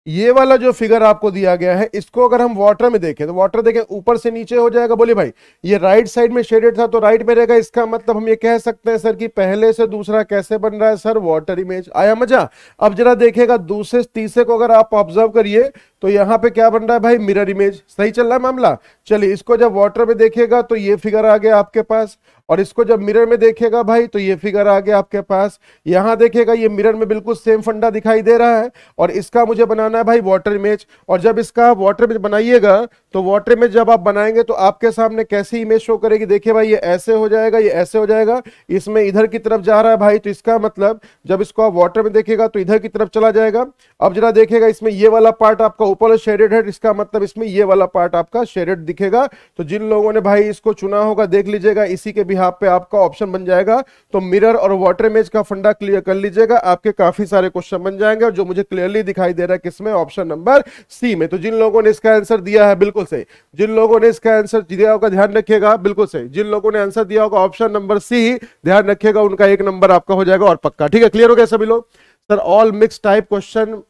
ये वाला जो फिगर आपको दिया गया है, इसको अगर हम वाटर में देखें तो वाटर देखें, ऊपर से नीचे हो जाएगा। बोले भाई, ये राइट साइड में शेडेड था तो राइट में रहेगा इसका मतलब। हम ये कह सकते हैं सर कि पहले से दूसरा कैसे बन रहा है सर वाटर इमेज आया मज़ा? अब जरा देखेगा, दूसरे, तीसरे को अगर आप ऑब्ज़र्व करिए तो यहाँ पे क्या बन रहा है भाई? मिरर इमेज सही चल रहा है मामला? चलिए, इसको जब वाटर में देखेगा तो ये फिगर आ गया आपके पास। और इसको जब मिरर में देखेगा भाई तो ये फिगर आ गया आपके पास। यहाँ देखेगा, ये मिरर में बिल्कुल सेम फंडा दिखाई दे रहा है। और इसका मुझे बनाना है भाई वाटर इमेज और जब इसका वाटर इमेज बनाइएगा तो वाटर इमेज जब आप बनाएँगे तो आपके सामने कैसी इमेज शो करेगी? देखिए भाई, ये ऐसे हो जाएगा, ये ऐसे हो जाएगा। इसमें इधर की तरफ़ जा रहा है भाई तो इसका मतलब जब इसको आप वाटर में देखेगा तो इधर की तरफ़ चला जाएगा। अब जरा देखेगा, इसमें ये वाला पार्ट आपका ऊपर शेडेड है, इसका मतलब इसमें ये वाला पार्ट आपका शेडेड दिखेगा। तो जिन लोगों ने भाई इसको चुना होगा, देख लीजिएगा, इसी के बिहार पे आपका ऑप्शन बन जाएगा। तो मिरर और वाटर इमेज का फंडा क्लियर कर लीजिएगा, आपके काफ़ी सारे क्वेश्चन बन जाएँगे और जो मुझे क्लियरली दिखाई दे रहा है किसमें ऑप्शन नंबर सी में। तो जिन लोगों ने इसका आंसर दिया है, बिल्कुल सही। जिन लोगों ने इसका आंसर दिया होगा, ध्यान रखिएगा, बिल्कुल सही। जिन लोगों ने आंसर दिया होगा ऑप्शन नंबर सी ध्यान रखिएगा, उनका एक नंबर आपका हो जाएगा और पक्का। ठीक है क्लियर हो गया सभी लोग? Sir all mix type question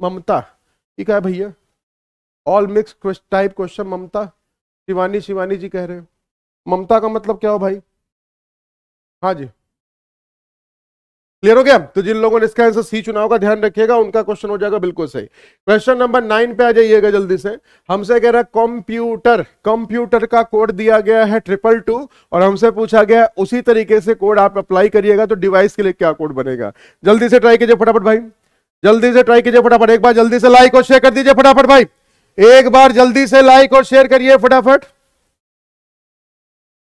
Mamta. ठीक है भैया all mix type question Mamta, Shivani Shivani ji कह रहे हो। ममता का मतलब क्या हो भाई? हाँ जी। क्लियर हो गया? तो जिन लोगों ने इसका आंसर सी चुनाव का ध्यान रखिएगा उनका क्वेश्चन हो जाएगा बिल्कुल सही। क्वेश्चन नंबर नाइन पे आ जाइएगा जल्दी से। हमसे कह रहा है कंप्यूटर कंप्यूटर का कोड दिया गया है ट्रिपल टू और हमसे पूछा गया उसी तरीके से कोड आप अप्लाई करिएगा तो डिवाइस के लिए क्या कोड बनेगा। जल्दी से ट्राई कीजिए फटाफट भाई। जल्दी से ट्राई कीजिए फटाफट। एक बार जल्दी से लाइक और शेयर कर दीजिए फटाफट भाई। एक बार जल्दी से लाइक और शेयर करिए फटाफट।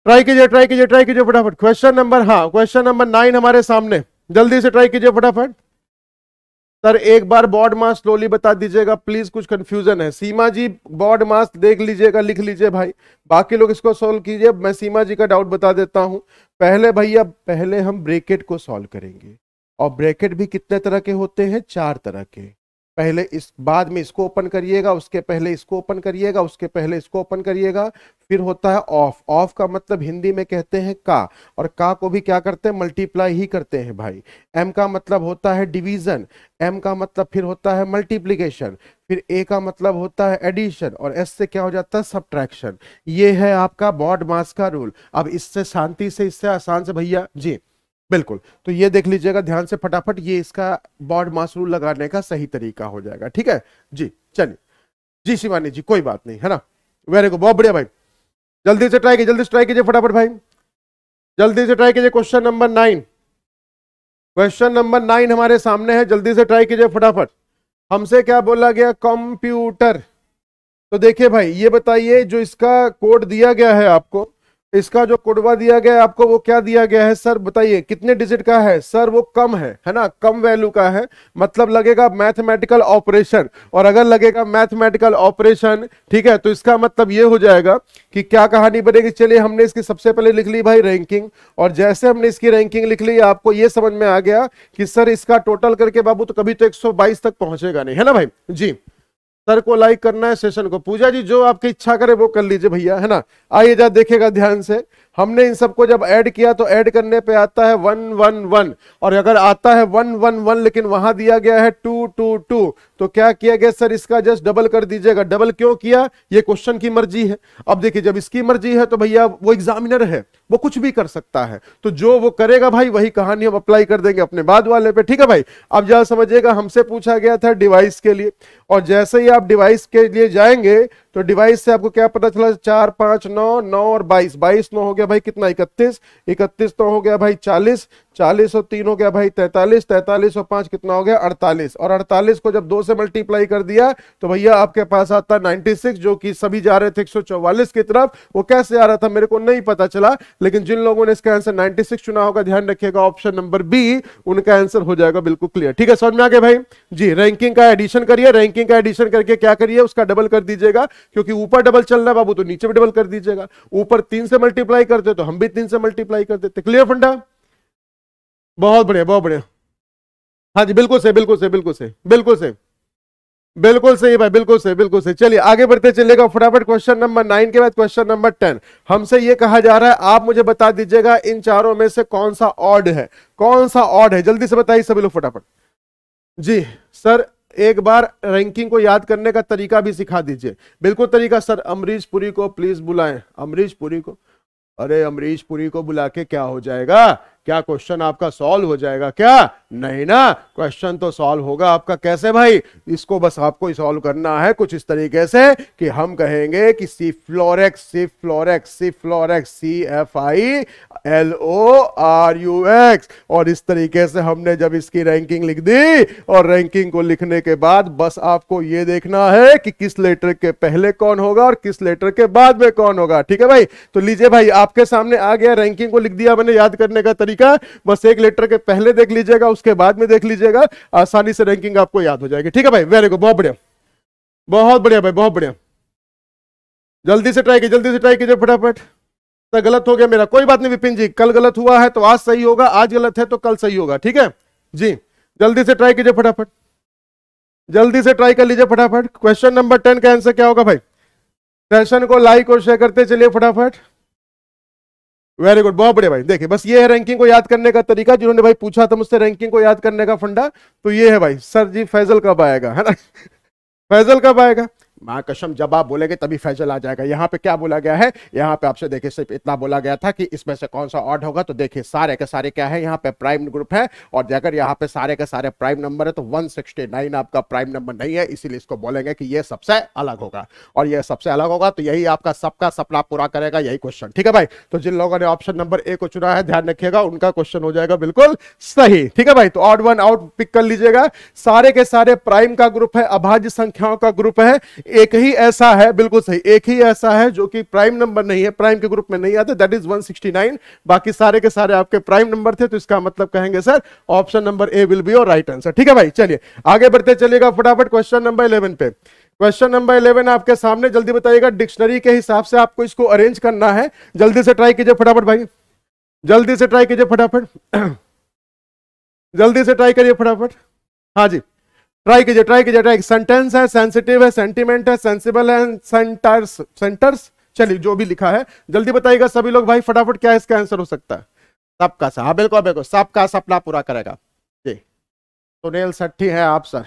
ट्राई कीजिए ट्राई कीजिए ट्राई कीजिए फटाफट। क्वेश्चन नंबर हाँ क्वेश्चन नंबर नाइन हमारे सामने। जल्दी से ट्राई कीजिए फटाफट। सर, एक बार बॉड मास स्लोली बता दीजिएगा। प्लीज़ कुछ कंफ्यूजन है। सीमा जी बॉड मास देख लीजिएगा, लिख लीजिए भाई। बाकी लोग इसको सॉल्व कीजिए। मैं सीमा जी का डाउट बता देता हूँ। पहले भैया, पहले हम ब्रेकेट को सॉल्व करेंगे। और ब्रैकेट भी कितने तरह के होते हैं? चार तरह के। पहले इस, बाद में इसको ओपन करिएगा, उसके पहले इसको ओपन करिएगा, उसके पहले इसको ओपन करिएगा, फिर होता है ऑफ़। ऑफ़ का मतलब हिंदी में कहते हैं का, और का को भी क्या करते हैं? मल्टीप्लाई ही करते हैं भाई। एम का मतलब होता है डिवीज़न, एम का मतलब फिर होता है मल्टीप्लीकेशन, फिर ए का मतलब होता है एडिशन, और एस से क्या हो जाता है? सब्ट्रैक्शन। ये है आपका बॉड मास का रूल। अब इससे शांति से, इससे आसान से, भैया, जी। बिल्कुल। तो ये देख लीजिएगा, ध्यान से फटाफट ये इसका बॉर्ड मास रूल लगाने का सही तरीका हो जाएगा, ठीक है? जी, चलिए। जी, शिवानी जी, कोई बात नहीं, है ना? वेरी गुड बहुत बढ़िया भाई। जल्दी से ट्राई कीजिए, जल्दी से ट्राई कीजिए फटाफट भाई। जल्दी से ट्राई कीजिए question number nine question number nine हमारे सामने है, जल्दी से ट्राई कीजिए फटाफट। हमसे क्या बोला गया? कंप्यूटर तो देखिए भाई, ये बताइए, जो इसका कोड दिया गया है आपको इसका जो कोडवा दिया गया है, आपको वो क्या दिया गया है? सर, बताइए, कितने डिजिट का है? सर, वो कम है है ना? कम वैल्यू का है। मतलब लगेगा मैथमेटिकल ऑपरेशन और अगर लगेगा मैथमेटिकल ऑपरेशन ठीक है तो इसका मतलब ये हो जाएगा कि क्या कहानी बनेगी? चलिए, हमने इसकी सबसे पहले लिख ली भाई रैंकिंग और जैसे हमने इसकी रैंकिंग लिख ली, आपको ये समझ में आ गया कि सर, इसका टोटल करके बाबू तो कभी तो एक सौ बाईस तक पहुंचेगा नहीं, है ना भाई? जी। सर को लाइक करना है, सेशन को। पूजा जी, जो आपकी इच्छा करे वो कर लीजिए भैया, है ना? आइए जा देखेगा ध्यान से। हमने इन सबको जब ऐड किया तो ऐड करने पे आता है वन वन वन। और अगर आता है वन वन वन, लेकिन वहाँ दिया गया है टू टू टू तो क्या किया गया सर? इसका जस्ट डबल कर दीजिएगा। डबल क्यों किया? ये क्वेश्चन की मर्ज़ी है। अब देखिए, जब इसकी मर्ज़ी है तो भैया वो एग्जामिनर है। वो कुछ भी कर सकता है। तो जो वो करेगा भाई, वही कहानी हम अप्लाई कर देंगे अपने बाद वाले पे। ठीक है भाई? अब जरा समझिएगा, हमसे पूछा गया था डिवाइस के लिए। और जैसे ही आप डिवाइस के लिए जाएँगे तो डिवाइस से आपको क्या पता चला? चार, पाँच, नौ नौ और बाईस। बाईस नौ हो गया भाई कितना? इकतीस। इकतीस नौ हो गया भाई चालीस। चालीस और तीन हो गया भाई, तैतालीस तैतालीस और पाँच कितना हो गया? अड़तालीस। और अड़तालीस को जब दो से मल्टीप्लाई कर दिया तो भैया आपके पास आता नाइनटी सिक्स जो कि सभी जा रहे थे एक सौ चौवालीस की तरफ़। वो कैसे आ रहा था मेरे को नहीं पता चला, लेकिन जिन लोगों ने इसका आंसर 96 चुना होगा, ध्यान रखिएगा ऑप्शन नंबर बी उनका आंसर हो जाएगा बिल्कुल क्लियर ठीक है, समझ में आ गया भाई? जी रैंकिंग का एडिशन करिए रैंकिंग का एडिशन करके क्या करिए, उसका डबल कर दीजिएगा, क्योंकि ऊपर डबल चल रहा बाबू तो नीचे भी डबल कर दीजिएगा। ऊपर तीन से मल्टीप्लाई करते तो हम भी तीन से मल्टीप्लाई कर देते क्लियर फंडा? बहुत बढ़िया बहुत बढ़िया। हाँ जी, बिल्कुल सही बिल्कुल सही बिल्कुल सही बिल्कुल सही। बिल्कुल सही भाई, बिल्कुल सही बिल्कुल सही। चलिए, आगे बढ़ते चलेगा फटाफट क्वेश्चन नंबर नाइन के बाद क्वेश्चन नंबर टेन हमसे ये कहा जा रहा है, आप मुझे बता दीजिएगा इन चारों में से कौन सा ऑड है। कौन सा ऑड है? जल्दी से बताइए सभी लोग फटाफट। जी, सर, एक बार रैंकिंग को याद करने का तरीका भी सिखा दीजिए। बिल्कुल तरीका, सर, अमरीश पुरी को प्लीज़ बुलाएँ। अमरीश पुरी को? अरे, अमरीश पुरी को बुला के क्या हो जाएगा? क्या क्वेश्चन आपका सॉल्व हो जाएगा? क्या? नहीं ना। क्वेश्चन तो सॉल्व होगा आपका। कैसे भाई? इसको बस आपको सॉल्व करना है कुछ इस तरीके से कि हम कहेंगे कि C florex C florex C florex C F I L O R U X और इस तरीके से हमने जब इसकी रैंकिंग लिख दी और रैंकिंग को लिखने के बाद बस आपको ये देखना है कि किस लेटर के पहले कौन होगा और किस लेटर के बाद में कौन होगा। ठीक है भाई? तो लीजिए भाई, आपके सामने आ गया रैंकिंग को लिख दिया, मैंने याद करने का तरीका तरीका बस एक लेटर के पहले देख लीजिएगा, उसके बाद में देख लीजिएगा। आसानी से रैंकिंग आपको याद हो जाएगी। ठीक है भाई? वेरी गुड बहुत बढ़िया। बहुत बढ़िया भाई, बहुत बढ़िया। जल्दी से ट्राई कीजिए, जल्दी से ट्राई कीजिए फटाफट। तो गलत हो गया मेरा। कोई बात नहीं, विपिन जी, कल गलत हुआ है तो आज सही होगा। आज गलत है तो कल सही होगा। ठीक है? जी, जल्दी से ट्राई कीजिए फटाफट। जल्दी से ट्राई कर लीजिए फटाफट। क्वेश्चन नंबर टेन का आंसर क्या होगा भाई? सेशन को लाइक और शेयर करते चलिए फटाफट। वेरी गुड बहुत बढ़िया भाई। देखिए, बस ये है रैंकिंग को याद करने का तरीका, जिन्होंने भाई पूछा था मुझसे रैंकिंग को याद करने का फंडा तो ये है भाई, सर जी, फैजल कब आएगा, है ना? फैजल कब आएगा? माँ कसम जब आप बोलेंगे तभी फैजल आ जाएगा। यहाँ पे क्या बोला गया है? यहाँ पे आपसे देखिए सिर्फ़ इतना बोला गया था कि इसमें से कौन सा ऑड होगा? तो देखिए सारे के सारे क्या है? यहाँ पे प्राइम ग्रुप है और अगर यहाँ पे सारे के सारे प्राइम नंबर है तो 169 आपका प्राइम नंबर नहीं है, इसीलिए इसको बोलेंगे कि ये सबसे अलग होगा। और ये सबसे अलग होगा तो यही आपका सबका सपना पूरा करेगा, यही क्वेश्चन ठीक है भाई? तो जिन लोगों ने ऑप्शन नंबर ए को चुना है, ध्यान रखिएगा, उनका क्वेश्चन हो जाएगा बिल्कुल सही। ठीक है भाई? तो ऑड वन आउट पिक कर लीजिएगा। सारे के सारे प्राइम का ग्रुप है, अभाज्य संख्याओं का ग्रुप है। एक ही ऐसा है, बिल्कुल सही, एक ही ऐसा है जो कि प्राइम नंबर नहीं है प्राइम के ग्रुप में नहीं आते दैट इज़ 169 बाकी सारे के सारे आपके प्राइम नंबर थे तो इसका मतलब कहेंगे, sir option number A will be और राइट आंसर ठीक है भाई, चलिए, आगे बढ़ते, चलिएगा फटाफट क्वेश्चन नंबर इलेवन पे। क्वेश्चन नंबर इलेवन आपके सामने, जल्दी बताइएगा डिक्शनरी के हिसाब से आपको इसको अरेंज करना है। जल्दी से ट्राई कीजिए फटाफट भाई, जल्दी से ट्राई कीजिए फटाफट। जल्दी से ट्राई करिए फटाफट। हाँ जी। ट्राई कीजिए ट्राई कीजिए ट्राई सेंटेंस है सेंसिटिव है सेंटिमेंट है सेंसिबल है सेंटर्स सेंटर्स चलिए, जो भी लिखा है, जल्दी बताइएगा सभी लोग, भाई, फटाफट क्या इसका आंसर हो सकता है? सबका सा हाँ बिल्कुल बिल्कुल, सबका सपना पूरा करेगा। जी। सुनील सट्टी है आप सर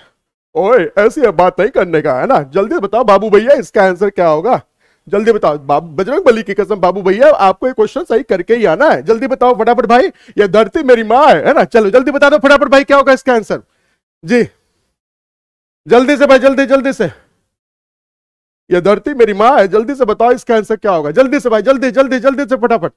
ओए, ऐसी बात नहीं करने का, है ना? जल्दी बताओ, बाबू भैया, इसका आंसर क्या होगा? जल्दी बताओ बजरंग बली की कसम, बाबू भैया, आपको ये क्वेश्चन सही करके ही आना है। जल्दी बताओ, फटाफट, भाई, ये धरती मेरी माँ है ना? चलो, जल्दी बता दो, फटाफट, भाई, क्या होगा इसका आंसर जी। जल्दी से भाई, जल्दी जल्दी से। ये धरती मेरी माँ है, जल्दी से बताओ इसका आंसर क्या होगा। जल्दी से भाई, जल्दी जल्दी जल्दी से फटाफट।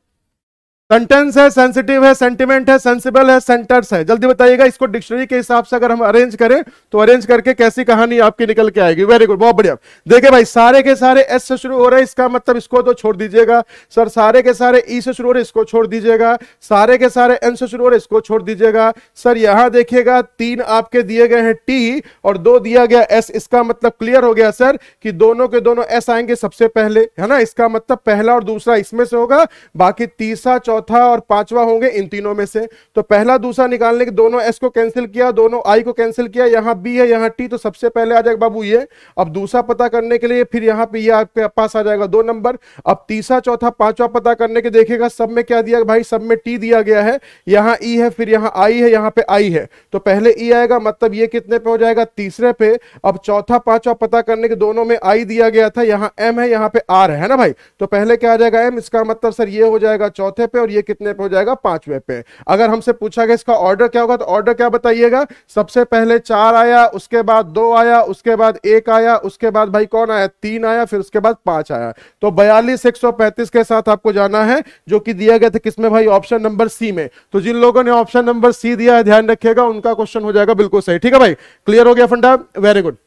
सेंटेंस है सेंसिटिव है सेंटिमेंट है सेंसिबल है सेंटर्स है। जल्दी बताइएगा इसको डिक्शनरी के हिसाब से अगर हम अरेंज करें तो अरेंज करके कैसी कहानी आपकी निकल के आएगी। वेरी गुड बहुत बढ़िया। देखिए भाई, सारे के सारे एस से शुरू हो रहे हैं, इसका मतलब इसको तो छोड़ दीजिएगा। सर सारे के सारे ई से शुरू हो रहे इसको छोड़ दीजिएगा। सारे के सारे एन से शुरू हो रहे इसको छोड़ दीजिएगा। सर यहाँ देखिएगा, तीन आपके दिए गए हैं टी और दो दिया गया एस इसका मतलब क्लियर हो गया सर कि दोनों के दोनों एस आएँगे सबसे पहले, है ना? इसका मतलब पहला और दूसरा इसमें से होगा। बाकी तीसरा, चौथा और पांचवा होंगे इन तीनों में से। तो पहला, दूसरा निकालने के दोनों एस को कैंसिल किया, दोनों आई को कैंसिल किया, यहाँ बी है, यहाँ टी तो सबसे पहले आ जाएगा बाबू ये। अब दूसरा पता करने के लिए फिर यहाँ पे आपके पास आ जाएगा दो नंबर। अब तीसरा, चौथा, पांचवा पता करने के देखेगा सब में क्या दिया भाई? सब में टी दिया गया है। यहाँ ई है, फिर यहाँ आई है, यहाँ पे आई है। तो पहले ई आएगा मतलब ये कितने पे हो जाएगा? तीसरे पे। अब चौथा, पांचवा पता करने के दोनों में आई दिया गया था, यहाँ एम है, यहाँ पे आर है ना भाई? तो पहले क्या आ जाएगा एम इसका मतलब सर ये हो जाएगा, चौथे पे ये कितने पे हो जाएगा? पांचवे पे। अगर हमसे पूछा गया इसका ऑर्डर क्या होगा तो ऑर्डर क्या बताइएगा? सबसे पहले चार आया, उसके बाद दो आया, उसके बाद एक आया, उसके बाद भाई कौन आया? तीन आया, फिर उसके बाद पाँच आया। तो बयालीस, एक सौ पैंतीस के साथ आपको जाना है, जो कि दिया गया था किसमें भाई? ऑप्शन नंबर सी में। तो जिन लोगों ने ऑप्शन नंबर सी दिया है, ध्यान रखिएगा, उनका क्वेश्चन हो जाएगा बिल्कुल सही। ठीक है भाई? क्लियर हो गया फंडा? वेरी गुड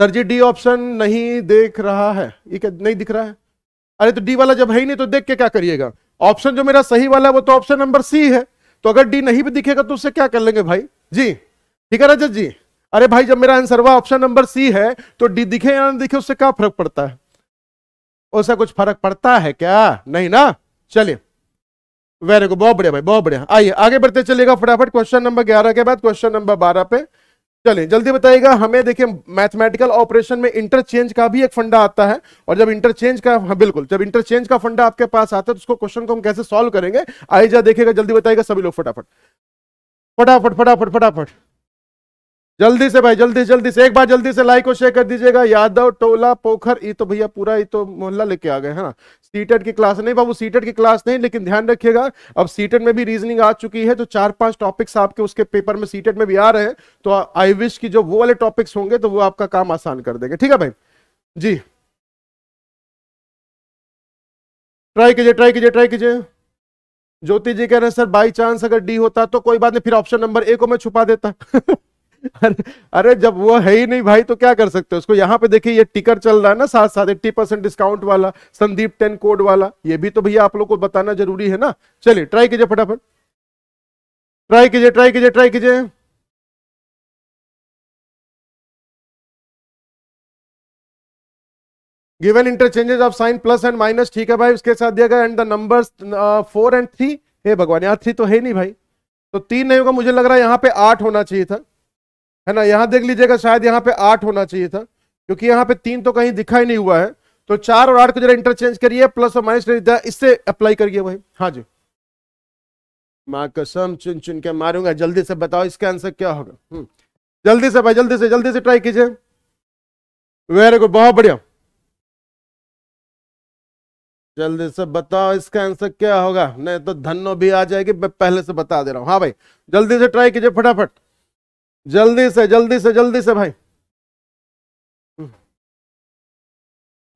सर जी डी ऑप्शन नहीं देख रहा है। ये क्या, नहीं दिख रहा है? अरे तो डी वाला जब है ही नहीं तो देख के क्या करिएगा? ऑप्शन जो मेरा सही वाला है, वो तो ऑप्शन नंबर सी है। तो अगर डी नहीं भी दिखेगा तो उससे क्या कर लेंगे भाई? जी। ठीक है रजत जी? अरे भाई, जब मेरा आंसर हुआ ऑप्शन नंबर सी है तो डी दिखे या ना दिखे, उससे क्या फ़र्क पड़ता है? उससे कुछ फ़र्क पड़ता है क्या? नहीं ना? चलिए। वेरी गुड, बहुत बढ़िया भाई, बहुत बढ़िया। आइए, आगे बढ़ते चलेगा फटाफट क्वेश्चन नंबर ग्यारह के बाद, क्वेश्चन नंबर बारह पे। चलिए जल्दी बताइएगा, हमें देखिए मैथमेटिकल ऑपरेशन में इंटरचेंज का भी एक फंडा आता है, और जब इंटरचेंज का हाँ बिल्कुल, जब इंटरचेंज का फंडा आपके पास आता है तो उसको क्वेश्चन को हम कैसे सॉल्व करेंगे? आइए जा देखिएगा, जल्दी बताइएगा सभी लोग फटाफट। फटाफट फटाफट फटाफट। जल्दी से भाई, जल्दी जल्दी से, एक बार जल्दी से लाइक और शेयर कर दीजिएगा। यादव, टोला, पोखर, ये तो भैया पूरा, ये तो मोहल्ला लेके आ गए, है ना? सीटेड की क्लास नहीं, बाबू सीटेड की क्लास नहीं, लेकिन ध्यान रखिएगा, अब सीटेड में भी रीजनिंग आ चुकी है तो चार पाँच टॉपिक्स आपके उसके पेपर में सीटेट में भी आ रहे हैं तो आई विश की जो वो वाले टॉपिक्स होंगे तो वो आपका काम आसान कर देंगे। ठीक है भाई? जी। ट्राई कीजिए ट्राई कीजिए ट्राई कीजिए। ज्योति जी कह रहे हैं, सर बाई चांस अगर डी होता तो कोई बात नहीं, फिर ऑप्शन नंबर ए को मैं छुपा देता। अरे जब वो है ही नहीं भाई तो क्या कर सकते उसको यहाँ पे देखिए, ये टिकर चल रहा है ना साथ साथ एट्टी परसेंट डिस्काउंट वाला, संदीप टेन कोड वाला, ये भी तो भैया आप लोग को बताना ज़रूरी है ना? चलिए ट्राई कीजिए फटाफट। ट्राई कीजिए ट्राई कीजिए ट्राई कीजिए। Given interchanges of sign plus and minus ठीक है भाई उसके साथ दिया गया and the numbers four and three हे भगवान यार थ्री तो है नहीं भाई। तो तीन नहीं होगा, मुझे लग रहा है यहाँ पे आठ होना चाहिए था। है ना? यहाँ देख लीजिएगा, शायद यहाँ पे आठ होना चाहिए था, क्योंकि यहाँ पे तीन तो कहीं दिखाई नहीं हुआ है। तो चार और आठ को जरा इंटरचेंज करिए प्लस और माइनस इससे अप्लाई करिए भाई हाँ जी। माँ कसम, चुन चुन के मारूँगा। जल्दी से बताओ इसका आंसर क्या होगा? हम्म। जल्दी से भाई, जल्दी से जल्दी से ट्राई कीजिए। वेरी गुड, बहुत बढ़िया। जल्दी से बताओ इसका आंसर क्या होगा? नहीं तो धनो भी आ जाएगी, मैं पहले से बता दे रहा हूँ। हाँ भाई, जल्दी से ट्राई कीजिए फटाफट। जल्दी से जल्दी से जल्दी से भाई।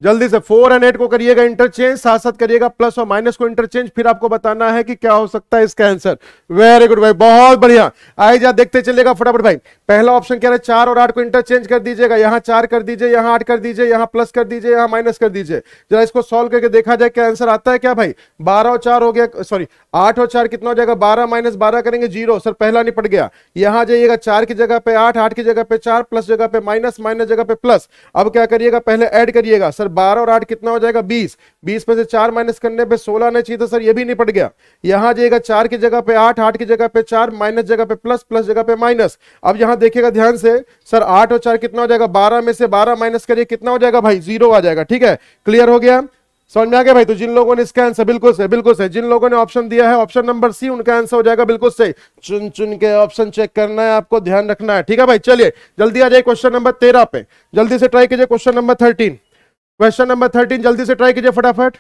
जल्दी से फोर एंड एट को करिएगा इंटरचेंज साथ साथ करिएगा प्लस और माइनस को इंटरचेंज फिर आपको बताना है कि क्या हो सकता है इसका आंसर वेरी गुड भाई, बहुत बढ़िया। आइए जा देखते चलेगा फटाफट भाई। पहला ऑप्शन क्या है? चार और आठ को इंटरचेंज कर दीजिएगा। यहाँ चार कर दीजिए, यहाँ आठ कर दीजिए, यहाँ प्लस कर दीजिए, यहाँ माइनस कर दीजिए। जरा इसको सॉल्व करके देखा जाए क्या आंसर आता है क्या भाई? बारह और चार हो गया सॉरी आठ और चार कितना हो जाएगा? बारह माइनस बारह करेंगे ज़ीरो सर, पहला निपट गया। यहाँ जाइएगा चार की जगह पे आठ आठ की जगह पे चार प्लस जगह पे माइनस माइनस जगह पे प्लस अब क्या करिएगा? पहले एड करिएगा। सर बारह और आठ कितना हो जाएगा? बीस। बीस में से चार माइनस करने पे सोलह आना चाहिए था सर, ये भी निपट गया। यहाँ जाइएगा, चार की जगह पे आठ आठ की जगह पे चार, माइनस जगह पे प्लस प्लस जगह पे माइनस। अब यहाँ देखिएगा ध्यान से, सर, आठ और चार कितना हो जाएगा? बारह में से बारह माइनस करिए, कितना हो जाएगा भाई? ज़ीरो आ जाएगा, ठीक है? क्लियर हो गया? समझ में आ गया भाई? तो जिन लोगों ने इसका आंसर बिल्कुल सही बिल्कुल सही। जिन लोगों ने ऑप्शन दिया है ऑप्शन नंबर सी उनका आंसर हो जाएगा बिल्कुल सही। चुन चुन के ऑप्शन चेक करना है, आपको ध्यान रखना है, ठीक है भाई? चलिए, जल्दी आ जाए क्वेश्चन नंबर तेरह पे। जल्दी से ट्राई कीजिए question number thirteen question number thirteen जल्दी से ट्राई कीजिए फटाफट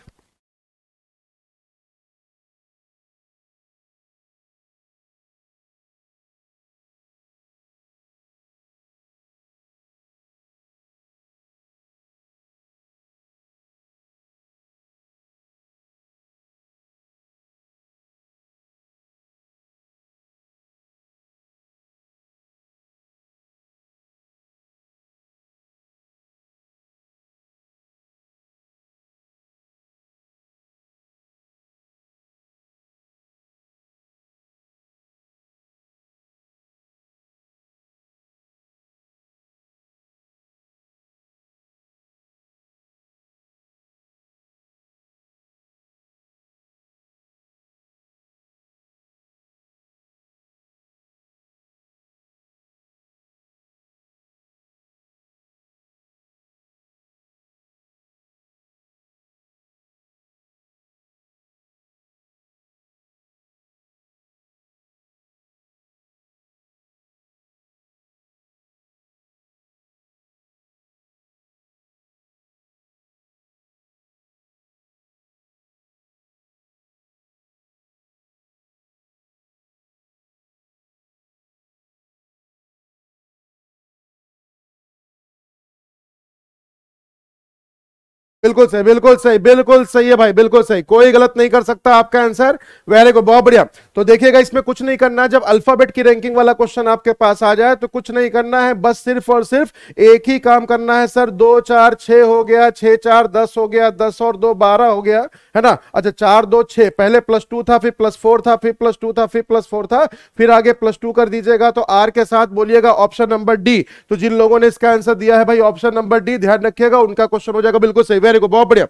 बिल्कुल सही बिल्कुल सही बिल्कुल सही है भाई, बिल्कुल सही। कोई गलत नहीं कर सकता आपका आंसर वेरी गुड बहुत बढ़िया। तो देखिएगा, इसमें कुछ नहीं करना जब अल्फ़ाबेट की रैंकिंग वाला क्वेश्चन आपके पास आ जाए तो कुछ नहीं करना है। बस सिर्फ़ और सिर्फ़ एक ही काम करना है सर दो, चार, छह हो गया, छह, चार, दस हो गया, दस और दो, बारह हो गया। है ना? अच्छा चार, दो, छह। पहले प्लस टू था, फिर प्लस फोर था, फिर प्लस टू था, फिर प्लस फोर था, फिर आगे प्लस टू कर दीजिएगा तो आर के साथ बोलिएगा ऑप्शन नंबर डी तो जिन लोगों ने इसका आंसर दिया है भाई ऑप्शन नंबर डी ध्यान रखिएगा, उनका क्वेश्चन हो जाएगा बिल्कुल सही। वेरी गुड बहुत बढ़िया।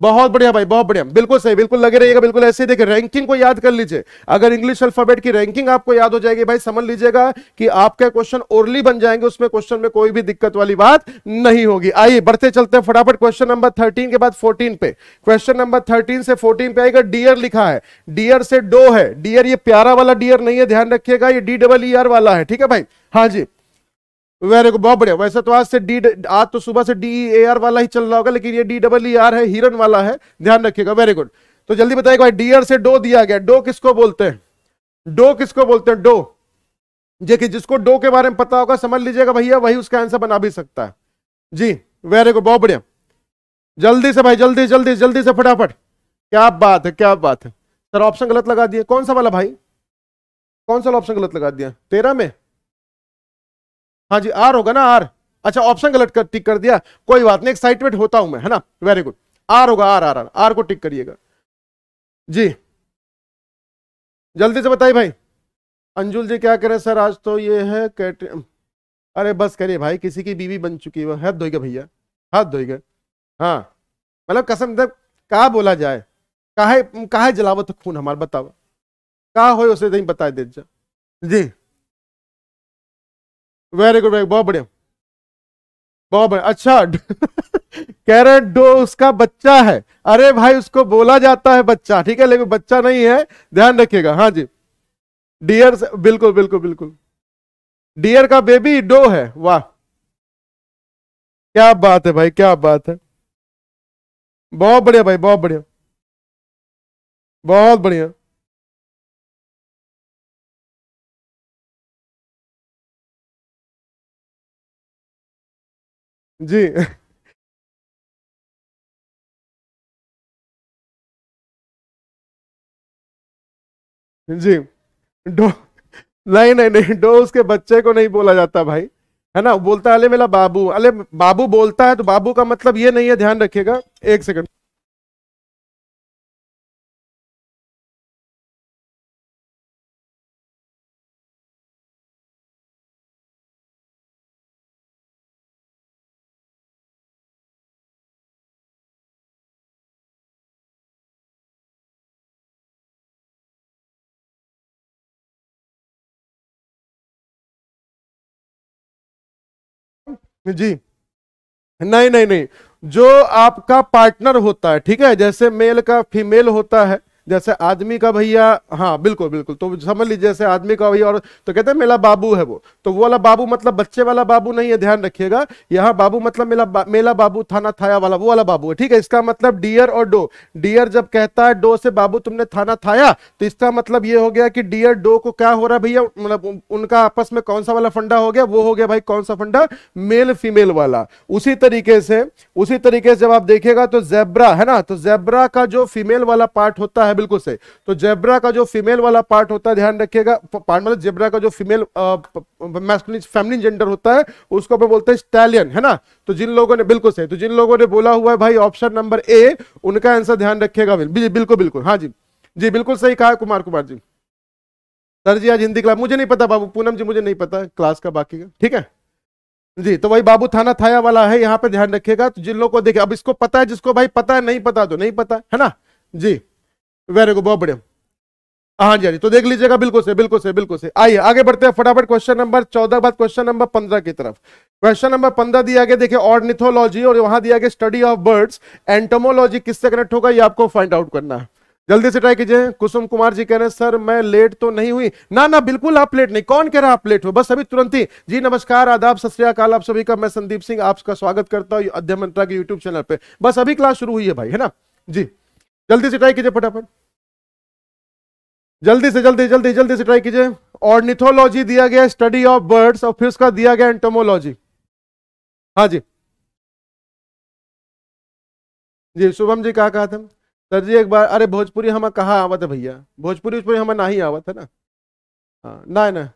बहुत बढ़िया भाई, बहुत बढ़िया। बिल्कुल सही, बिल्कुल लगे रहिएगा, बिल्कुल ऐसे ही देखिए रैंकिंग को याद कर लीजिए। अगर इंग्लिश अल्फ़ाबेट की रैंकिंग आपको याद हो जाएगी, भाई समझ लीजिएगा कि आपके क्वेश्चन ओरली बन जाएँगे, उसमें क्वेश्चन में कोई भी दिक्कत वाली बात नहीं होगी। आइए, बढ़ते चलते हैं फटाफट क्वेश्चन नंबर थर्टीन के बाद फोर्टीन पे। क्वेश्चन नंबर थर्टीन से फोर्टीन पे आएगा डियर लिखा है। डियर से डो है। डियर ये प्यारा वाला डियर नहीं है, ध्यान रखिएगा, ये डी डबल ई आर वाला है, ठीक है भाई? हाँ जी। वेरी गुड बहुत बढ़िया। वैसे तो आज से डी आज तो सुबह से डी ए आर वाला ही चल रहा होगा, लेकिन ये डी डबल आर है, हिरन वाला है। ध्यान रखिएगा वेरी गुड तो जल्दी बताइए, भाई डी से डो दिया गया। डो किसको बोलते हैं? डो किसको बोलते हैं? डो। कि जिसको डो के बारे में पता होगा, समझ लीजिएगा भैया, वही उसका आंसर बना भी सकता है। जी वेरी गुड बहुत बढ़िया। जल्दी से, भाई, जल्दी जल्दी जल्दी से, फटाफट। क्या बात है, क्या बात है। सर ऑप्शन गलत लगा दिया कौन सा वाला, भाई? कौन सा ऑप्शन गलत लगा दिया? तेरह में? हाँ जी आर होगा ना आर अच्छा ऑप्शन गलत कर टिक कर दिया। कोई बात नहीं एक्साइटमेंट होता हूँ मैं, है ना? वेरी गुड आर होगा आर आर आर आर को टिक करिएगा। जी। जल्दी से बताइए भाई। अंजुल जी, क्या करें सर, आज तो ये है कैट अरे बस करिए भाई, किसी की बीवी बन चुकी है, हाथ धोएगा भैया, हाथ धोएगा हाँ मतलब कसम मतलब कहा बोला जाए? काहे काहे जलावत खून हमारा, बताओ। कहा हो उसे, नहीं बता दे जा। जी। वेरी गुड बहुत बढ़िया। बहुत बढ़िया। अच्छा कह रहे डो उसका बच्चा है। अरे भाई, उसको बोला जाता है बच्चा, ठीक है? लेकिन बच्चा नहीं है, ध्यान रखिएगा। हाँ जी। डियर बिल्कुल बिल्कुल बिल्कुल। डियर का बेबी डो है। वाह। क्या बात है भाई, क्या बात है। बहुत बढ़िया भाई, बहुत बढ़िया। बहुत बढ़िया। जी। जी। डो नहीं नहीं नहीं, डो उसके बच्चे को नहीं बोला जाता भाई, है ना? बोलता है अले मेरा बाबू। अले बाबू बोलता है तो बाबू का मतलब ये नहीं है, ध्यान रखिएगा, एक सेकंड। जी। नहीं नहीं नहीं। जो आपका पार्टनर होता है, ठीक है? जैसे मेल का फीमेल होता है जैसे आदमी का भैया हाँ बिल्कुल बिल्कुल। तो समझ लीजिए जैसे आदमी का भैया और तो कहते हैं मेरा बाबू है वो। तो वो वाला बाबू मतलब बच्चे वाला बाबू नहीं है ध्यान रखिएगा। यहाँ बाबू मतलब मेरा बा, मेला बाबू थाना थाया वाला वो वाला बाबू है ठीक है? इसका मतलब डियर और डो। डियर जब कहता है डो से बाबू तुमने थाना थाया? तो इसका मतलब ये हो गया कि डियर डो को क्या हो रहा भैया? मतलब उनका आपस में कौन सा वाला फंडा हो गया? वो हो गया भाई कौन सा फंडा? मेल फीमेल वाला। उसी तरीके से उसी तरीके से जब आप देखेगा तो जेब्रा है ना? तो जेब्रा का जो फीमेल वाला पार्ट होता है बिल्कुल सही। तो जेब्रा का जो फीमेल वाला पार्ट होता है, ध्यान रखिएगा पार्ट मतलब जेब्रा का जो फीमेल फैमिली जेंडर होता है, उसको पे बोलते हैं स्टैलियन है ना? तो जिन लोगों ने, बिल्कुल सही तो जिन लोगों ने बोला हुआ है भाई ऑप्शन नंबर ए उनका आंसर ध्यान रखिएगा बिल्कुल बिल्कुल हाँ जी। जी, बिल्कुल सही कहा कुमार कुमार जी। सर जी, आज हिंदी क्लास मुझे नहीं पता बाबू, पूनम जी, मुझे नहीं पता क्लास का बाकी का, ठीक है? जी तो वही बाबू थाना थाया वाला है, यहाँ पे ध्यान रखिएगा तो जिन लोगों को देखे, अब इसको पता है जिसको, भाई पता है, नहीं पता तो नहीं पता, है ना? जी। वेरी गुड बहुत बढ़िया। हाँ जी हाँ जी तो देख लीजिएगा, बिल्कुल से बिल्कुल से बिल्कुल से। आइए, आगे बढ़ते हैं, फटाफट क्वेश्चन नंबर चौदह बाद क्वेश्चन नंबर पंद्रह की तरफ़। क्वेश्चन नंबर पंद्रह दिया गया, देखिए ऑर्निथोलॉजी और वहाँ दिया गया स्टडी ऑफ़ बर्ड्स एंटोमोलॉजी किससे कनेक्ट होगा, ये आपको फाइंड आउट करना है। जल्दी से ट्राई कीजिए। कुसुम कुमार जी कह रहे हैं, सर, मैं लेट तो नहीं हुई। ना ना, बिल्कुल आप लेट नहीं। कौन कह रहा है आप लेट हो? बस अभी तुरंत ही। जी, नमस्कार, आदाब, सत आप सभी का, मैं संदीप सिंह आपका स्वागत करता हूँ अध्ययन मंत्रा के यूट्यूब चैनल पे। बस अभी क्लास शुरू हुई है भाई, है ना? जी। जल्दी से ट्राई कीजिए फटाफट। जल्दी से, जल्दी जल्दी जल्दी से ट्राई कीजिए। ऑर्निथोलॉजी दिया गया स्टडी ऑफ़ बर्ड्स और फिर उसका दिया गया एंटोमोलॉजी हाँ जी। जी, शुभम जी क्या कहा था? सर जी, एक बार, अरे, भोजपुरी हम कहाँ आवत है भैया? भोजपुरी भोजपुरी हमें ना ही आवत है ना? हाँ ना ना।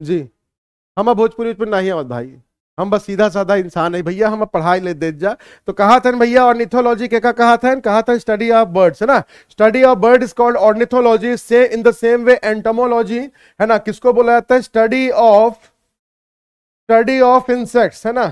जी। हम भोजपुरी भोजपुरी नहीं आवत भाई। हम बस सीधा साधा इंसान है। भैया, हम पढ़ाई ले दे जा। तो कहा था भैया ऑर्निथोलॉजी के का कहा था कहा था स्टडी ऑफ़ बर्ड्स है ना? Study of bird is called ornithology से in the same way entomology है ना? किसको बोला जाता है? Study of study of insects है ना?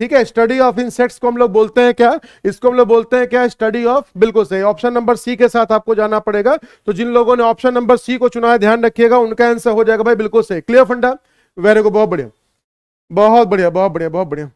ठीक है? स्टडी ऑफ़ इंसेक्ट्स को हम लोग बोलते हैं क्या? इसको हम लोग बोलते हैं क्या? स्टडी ऑफ़ बिल्कुल सही। ऑप्शन नंबर सी के साथ आपको जाना पड़ेगा। तो जिन लोगों ने ऑप्शन नंबर सी को चुना है, ध्यान रखिएगा, उनका आंसर हो जाएगा भाई, बिल्कुल सही। क्लियर फंडा? वेरी गुड बहुत बढ़िया। बहुत बढ़िया बहुत बढ़िया बहुत बढ़िया।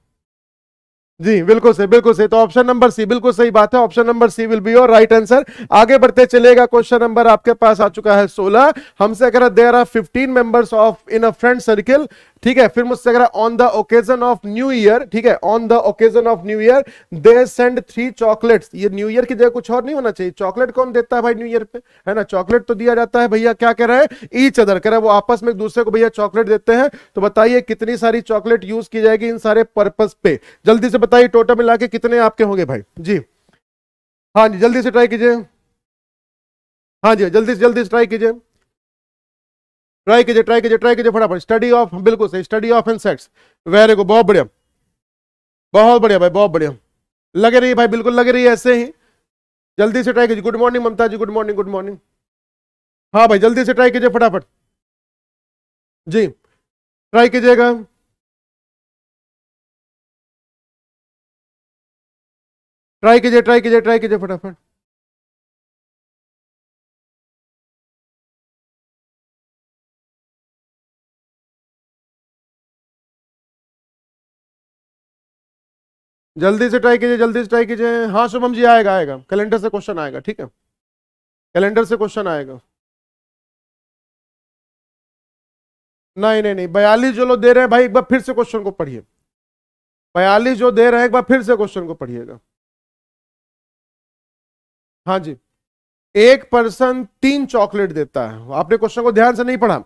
जी, बिल्कुल सही बिल्कुल सही। तो ऑप्शन नंबर सी बिल्कुल सही बात है। Option number C will be your right answer आगे बढ़ते चलेगा। क्वेश्चन नंबर आपके पास आ चुका है 16 हमसे अगर there are 15 members of in a friend circle ठीक है, फिर मुझसे अगर on the occasion of new year ठीक है on the occasion of new year they send three chocolates ये न्यू ईयर की जगह कुछ और नहीं होना चाहिए। चॉकलेट कौन देता है भाई न्यू ईयर पे? है ना? चॉकलेट तो दिया जाता है, भैया क्या कह रहा है? ईच अदर कह रहा है, वो आपस में एक दूसरे को भैया चॉकलेट देते हैं। तो बताइए कितनी सारी चॉकलेट यूज़ की जाएगी इन सारे पर्पज पे? जल्दी से बताइए टोटल मिला के कितने आपके होंगे भाई? जी। हाँ जी, जल्दी से ट्राई कीजिए। हाँ जी, जल्दी से जल्दी से ट्राई कीजिए। ट्राई कीजिए ट्राई कीजिए ट्राई कीजिए फटाफट। स्टडी ऑफ़ बिल्कुल सही। Study of insects very good बहुत बढ़िया। बहुत बढ़िया भाई, बहुत बढ़िया। लगे रही भाई, बिल्कुल लगे रही है ऐसे ही। जल्दी से ट्राई कीजिए। Good morning Mamta ji good morning good morning हाँ भाई, जल्दी से ट्राई कीजिए फटाफट। जी ट्राई कीजिएगा। ट्राई कीजिए ट्राई कीजिए ट्राई कीजिए फटाफट। जल्दी से ट्राई कीजिए, जल्दी से ट्राई कीजिए। हाँ शुभम जी आएगा आएगा। कैलेंडर से क्वेश्चन आएगा, ठीक है? कैलेंडर से क्वेश्चन आएगा। नहीं नहीं नहीं, बयालीस जो लोग दे रहे हैं, भाई, एक बार फिर से क्वेश्चन को पढ़िए। बयालीस जो दे रहे हैं, एक बार फिर से क्वेश्चन को पढ़िएगा। हाँ जी। एक पर्सन तीन चॉकलेट देता है। आपने क्वेश्चन को ध्यान से नहीं पढ़ा,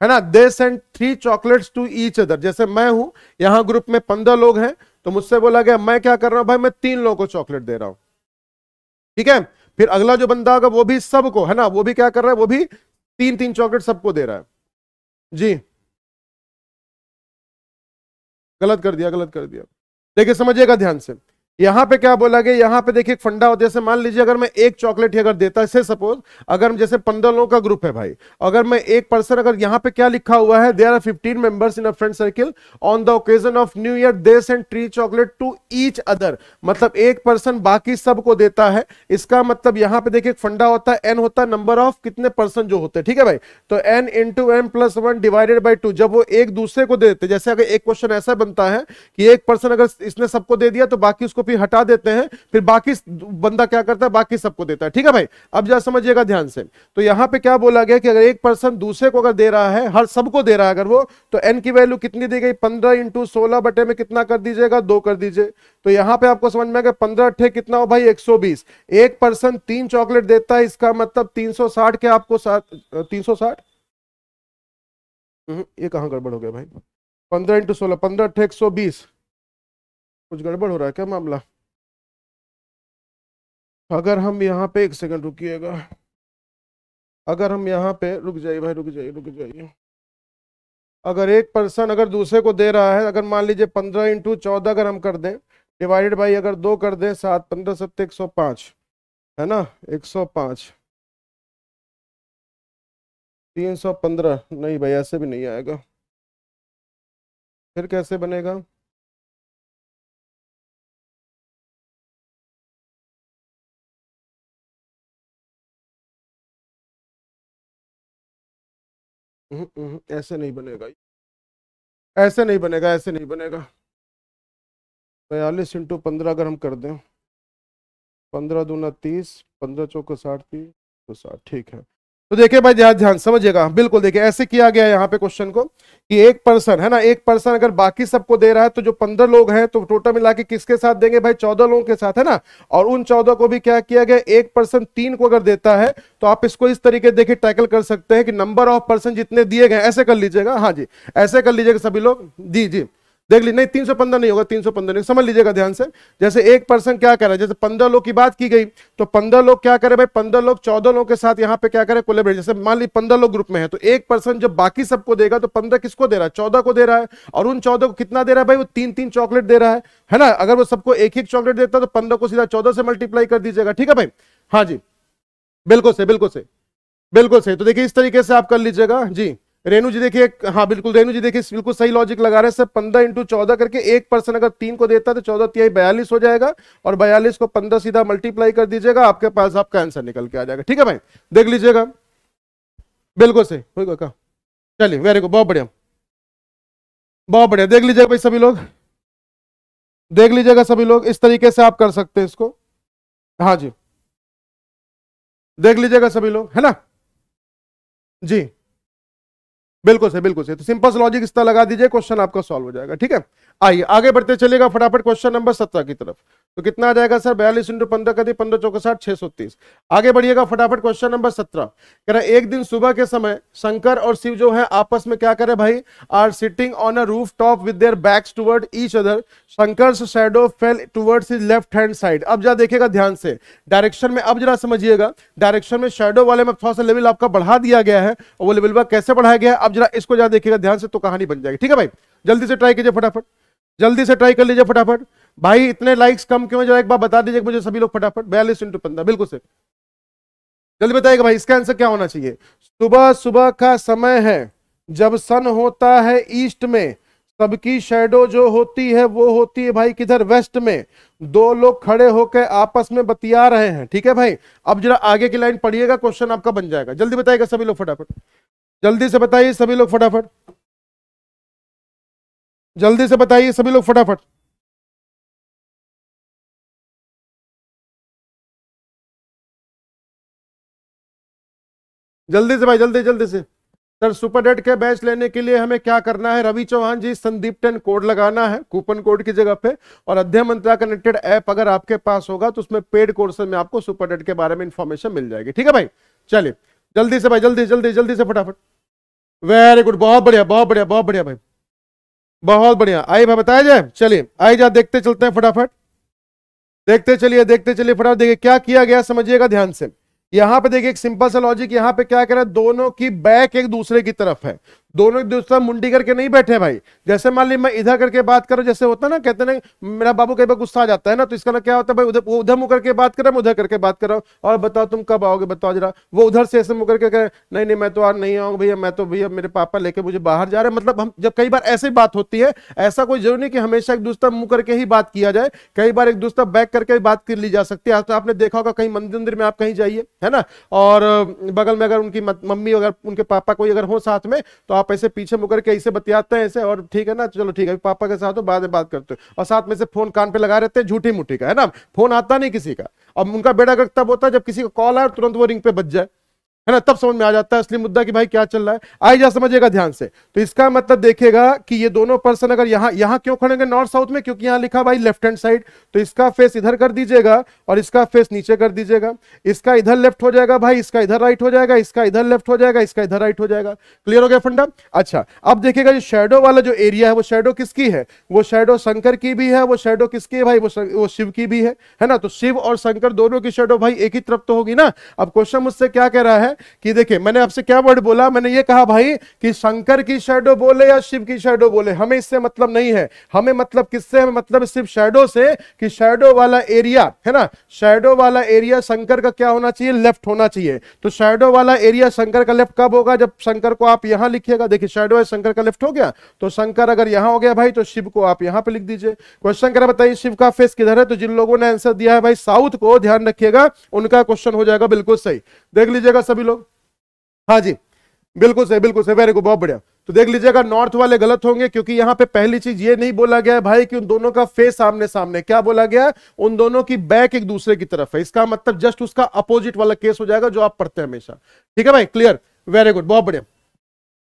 है ना? They send three chocolates to each other जैसे मैं हूँ, यहाँ ग्रुप में पंद्रह लोग हैं तो मुझसे बोला गया, मैं क्या कर रहा हूँ भाई? मैं तीन लोगों को चॉकलेट दे रहा हूँ। ठीक है? फिर अगला जो बंदा होगा, वो भी सबको, है ना? वो भी क्या कर रहा है? वो भी तीन तीन चॉकलेट सबको दे रहा है। जी। गलत कर दिया, गलत कर दिया। देखिए, समझिएगा ध्यान से। यहाँ पे क्या बोला गया? यहाँ पे देखिए, फंडा होता है जैसे मान लीजिए, अगर मैं एक चॉकलेट ही अगर देता है सपोज़, अगर जैसे पंद्रह लोगों का ग्रुप है भाई, अगर मैं एक पर्सन, अगर यहाँ पे क्या लिखा हुआ है there are fifteen members in a friend circle on the occasion of new year they send three chocolate to each other मतलब एक पर्सन बाकी सबको देता है। इसका मतलब यहाँ पे देखिए, फंडा होता है एन होता है नंबर ऑफ़ कितने पर्सन जो होते हैं, ठीक है भाई? तो n into n plus one divided by two जब वो एक दूसरे को देते, जैसे अगर एक क्वेश्चन ऐसा बनता है कि एक पर्सन अगर इसने सबको दे दिया तो बाकी उसको फिर हटा देते हैं फिर बाकी बंदा क्या करता है बाकी सबको देता है। ठीक है भाई? अब जरा समझिएगा ध्यान से। तो यहाँ पे क्या बोला गया कि अगर एक पर्सन दूसरे को अगर दे रहा है हर सबको दे रहा है अगर वो तो एन की वैल्यू कितनी दी गई? पंद्रह इंटू बटे में कितना कर दीजिएगा? दो कर दीजिए। तो यहाँ पे आपको समझ में आएगा पंद्रह अट्ठे कितना हो भाई? एक एक पर्सन तीन चॉकलेट देता है इसका मतलब तीन सौ साठ के आपको तीन सौ साठ? हम्म, ये कहाँ गड़बड़ हो गया भाई? पंद्रह इंटू सोलह पंद्रह अट्ठे एक सौ बीस। कुछ गड़बड़ हो रहा है क्या मामला? अगर हम यहाँ पे एक सेकंड रुकिएगा। अगर हम यहाँ पे, रुक जाइए भाई, रुक जाइए रुक जाइए। अगर एक पर्सन अगर दूसरे को दे रहा है, अगर मान लीजिए पंद्रह इंटू चौदह अगर हम कर दें डिवाइडेड बाई अगर दो कर दें, सात, पंद्रह सत्तर एक सौ पाँच, है ना? एक सौ पाँच। तीन सौ पंद्रह। नहीं भाई, ऐसे भी नहीं आएगा। फिर कैसे बनेगा? ऐसे नहीं बनेगा ऐसे नहीं बनेगा, ऐसे नहीं बनेगा। बयालीस इंटू पंद्रह अगर हम कर दें, पंद्रह दूना तीस, पंद्रह चौक साठ तीस तो साठ ठीक है। तो देखिए भाई, ध्यान ध्यान समझिएगा। बिल्कुल, देखिए, ऐसे किया गया यहाँ पे क्वेश्चन को कि एक पर्सन है ना, एक पर्सन अगर बाकी सबको दे रहा है तो जो पंद्रह लोग हैं तो टोटल मिला के किसके साथ देंगे भाई? चौदह लोगों के साथ, है ना? और उन चौदह को भी क्या किया गया? एक पर्सन तीन को अगर देता है तो आप इसको इस तरीके देखिए टैकल कर सकते हैं कि नंबर ऑफ़ पर्सन जितने दिए गए, ऐसे कर लीजिएगा। हाँ जी, ऐसे कर लीजिएगा सभी लोग। जी जी। देख ली, नहीं, तीन सौ पंद्रह नहीं होगा, तीन सौ पंद्रह नहीं समझ लीजिएगा ध्यान से। जैसे एक पर्सन क्या करे जैसे पंद्रह लोग की बात की गई तो पंद्रह लोग क्या करे भाई, पंद्रह लोग चौदह लोग के साथ यहाँ पे क्या करे कोलेबरेट जैसे मान ली पंद्रह लोग ग्रुप में है तो एक पर्सन जब बाकी सबको देगा तो पंद्रह किसको दे रहा है? चौदह को दे रहा है। और उन चौदह को कितना दे रहा है भाई? वो तीन तीन चॉकलेट दे रहा है। है ना? अगर वो सबको एक एक चॉकलेट देता तो पंद्रह को सीधा चौदह से मल्टीप्लाई कर दीजिएगा। ठीक है भाई? हाँ जी। बिल्कुल से बिल्कुल से बिल्कुल सही। तो देखिए, इस तरीके से आप कर लीजिएगा। जी। रेणु जी देखिए हाँ बिल्कुल, रेणु जी देखिए, बिल्कुल सही लॉजिक लगा रहे हैं। सर पंद्रह इंटू चौदह करके एक पर्सन अगर तीन को देता है तो चौदह तिहाई बयालीस हो जाएगा और बयालीस को पंद्रह सीधा मल्टीप्लाई कर दीजिएगा, आपके पास आपका आंसर निकल के आ जाएगा। ठीक है भाई? देख लीजिएगा। बिल्कुल सही। कहा? चलिए वेरी गुड बहुत बढ़िया। बहुत बढ़िया। देख लीजिएगा भाई सभी लोग। देख लीजिएगा सभी लोग, इस तरीके से आप कर सकते हैं इसको। हाँ जी। देख लीजिएगा सभी लोग, है ना? जी। बिल्कुल सही बिल्कुल सही। तो सिंपल लॉजिक इस तरह लगा दीजिए क्वेश्चन आपका सॉल्व हो जाएगा, ठीक है? आइए, आगे बढ़ते चलेगा फटाफट क्वेश्चन नंबर सत्रह की तरफ़। तो कितना आ जाएगा सर? बयालीस इंटू पंद्रह कर दी, पंद्रह चौके साठ, छह सौ तीस। आगे बढ़िएगा फटाफट क्वेश्चन नंबर सत्रह। कह रहा एक दिन सुबह के समय शंकर और शिव जो है आपस में क्या करे भाई? Are sitting on a roof top with their backs toward each other Shankar shadow fell towards his left hand side अब जरा देखेगा ध्यान से। डायरेक्शन में, अब जरा समझिएगा। डायरेक्शन में शेडो वाले में थोड़ा सा लेवल आपका बढ़ा दिया गया है और वो लेवल कैसे बढ़ाया गया है? अब जरा इसको जरा देखिएगा, ध्यान से तो कहानी बन जाएगी। ठीक है भाई? जल्दी से ट्राई कीजिए फटाफट। जल्दी से ट्राई कर लीजिए फटाफट। भाई, इतने लाइक्स कम क्यों जो एक बार बता दीजिए मुझे सभी लोग फटाफट। बयालीस इंटू पंद्रह, बिल्कुल से जल्दी बताइएगा भाई, इसका आंसर क्या होना चाहिए? सुबह सुबह का समय है, जब सन होता है ईस्ट में। सबकी शेडो जो होती है, वो होती है भाई किधर? वेस्ट में। दो लोग खड़े होकर आपस में बतिया रहे हैं। ठीक है भाई? अब जरा आगे की लाइन पढ़िएगा क्वेश्चन आपका बन जाएगा। जल्दी बताइएगा सभी लोग फटाफट। जल्दी से बताइए सभी लोग फटाफट। जल्दी से बताइए सभी लोग फटाफट। जल्दी से भाई, जल्दी जल्दी से। सर, सुपर डेट के बैच लेने के लिए हमें क्या करना है? रवि चौहान जी, संदीप टेन कोड लगाना है, कूपन कोड की जगह पे। और अध्ययन मंत्रा कनेक्टेड ऐप अगर आपके पास होगा तो उसमें पेड कोर्स में आपको सुपर डेट के बारे में इंफॉर्मेशन मिल जाएगी। ठीक है भाई? चलिए, जल्दी से भाई, जल्दी जल्दी जल्दी से फटाफट। वेरी गुड बहुत बढ़िया बहुत बढ़िया बहुत बढ़िया भाई। बहुत बढ़िया। आई भाई, बताया जाए? चलिए, आई जा, देखते चलते हैं फटाफट। देखते चलिए देखते चलिए फटाफट। देखिए, क्या किया गया, समझिएगा ध्यान से। यहाँ पे देखिए, एक सिंपल सा लॉजिक यहाँ पे क्या कह दोनों की बैक एक दूसरे की तरफ़ है। दोनों एक दूसरा मुंडी करके नहीं बैठे भाई। जैसे मान ली मैं इधर करके बात करूँ जैसे होता है ना, कहते ना, मेरा बाबू कई बार गुस्सा आ जाता है ना तो इसका ना क्या होता है, भाई उधर, वो उधर मुकर करके बात कर रहा मैं उधर करके बात कर रहा हूँ, और बताओ तुम कब आओगे, बताओ जरा। वो उधर से ऐसे मुकर के कहे नहीं नहीं, मैं तो आज नहीं आऊँगा भैया, मैं तो भैया, मेरे पापा लेके मुझे बाहर जा रहे हैं। मतलब हम, जब कई बार ऐसी बात होती है, ऐसा कोई ज़रूरी नहीं कि हमेशा एक दूसरा मुँह करके ही बात किया जाए, कई बार एक दूसरा बैक करके भी बात कर ली जा सकती है। तो आपने देखा होगा, कहीं मंदिर उंदिर में आप कहीं जाइए, है ना? और बगल में अगर उनकी मम्मी अगर, उनके पापा कोई अगर हो साथ में तो आप ऐसे पीछे मुकर के ऐसे बतियाते हैं ऐसे और ठीक है ना, चलो ठीक है पापा के साथ हो बाद में बात करते हो। और साथ में से फ़ोन कान पे लगा रहते हैं झूठी मुठी का, है ना? फ़ोन आता नहीं किसी का। अब उनका बेड़ा अगर तब होता है जब किसी का कॉल आए तुरंत वो रिंग पे बच जाए। है ना? तब समझ में आ जाता है असली मुद्दा कि भाई क्या चल रहा है। आई जा समझिएगा ध्यान से। तो इसका मतलब देखेगा कि ये दोनों पर्सन अगर यहाँ यहाँ क्यों खड़ेंगे नॉर्थ साउथ में? क्योंकि यहाँ लिखा भाई लेफ़्ट हैंड साइड तो इसका फेस इधर कर दीजिएगा और इसका फेस नीचे कर दीजिएगा। इसका इधर लेफ़्ट हो जाएगा भाई, इसका इधर राइट हो जाएगा, इसका इधर लेफ़्ट हो जाएगा, इसका इधर राइट हो जाएगा। क्लियर हो गया फंडा? अच्छा अब देखिएगा जो शेडो वाला जो एरिया है, वो शेडो किसकी है? वो शेडो शंकर की भी है, वो शेडो किसकी है भाई? वो वो शिव की भी है है ना? तो शिव और शंकर दोनों की शेडो भाई एक ही तरफ़ तो होगी ना? अब क्वेश्चन मुझसे क्या कह रहा है? कि देखिए, मैंने आपसे क्या वर्ड बोला? मैंने ये कहा, भाई, कि शंकर की शेडो बोले या शिव की शेडो बोले? हमें इससे मतलब नहीं है। हमें मतलब किससे? हमें मतलब सिर्फ़ शेडो से कि शेडो वाला एरिया है ना? शेडो वाला एरिया शंकर का क्या होना चाहिए? लेफ़्ट होना चाहिए। तो शेडो वाला एरिया शंकर का लेफ़्ट कब होगा? जब शंकर को आप यहाँ लिखिएगा। देखिए शेडो है, शंकर का लेफ़्ट हो गया। तो शंकर अगर यहाँ हो गया भाई तो शिव को आप यहाँ पे लिख दीजिए। क्वेश्चन करा, बताइए, शिव का फेस किधर है? तो जिन लोगों ने आंसर दिया है भाई, साउथ को ध्यान रखिएगा। उनका क्वेश्चन हो जाएगा बिल्कुल सही। देख लीजिएगा सभी लोग। हाँ जी, बिल्कुल सही बिल्कुल सही वेरी गुड बहुत बढ़िया। तो देख लीजिएगा नॉर्थ वाले गलत होंगे क्योंकि यहाँ पे पहली चीज़ ये नहीं बोला गया है भाई कि उन दोनों का फेस सामने सामने क्या बोला गया उन दोनों की बैक एक दूसरे की तरफ़ है। इसका मतलब जस्ट उसका अपोजिट वाला केस हो जाएगा जो आप पढ़ते हैं हमेशा। ठीक है भाई? क्लियर वेरी गुड बहुत बढ़िया।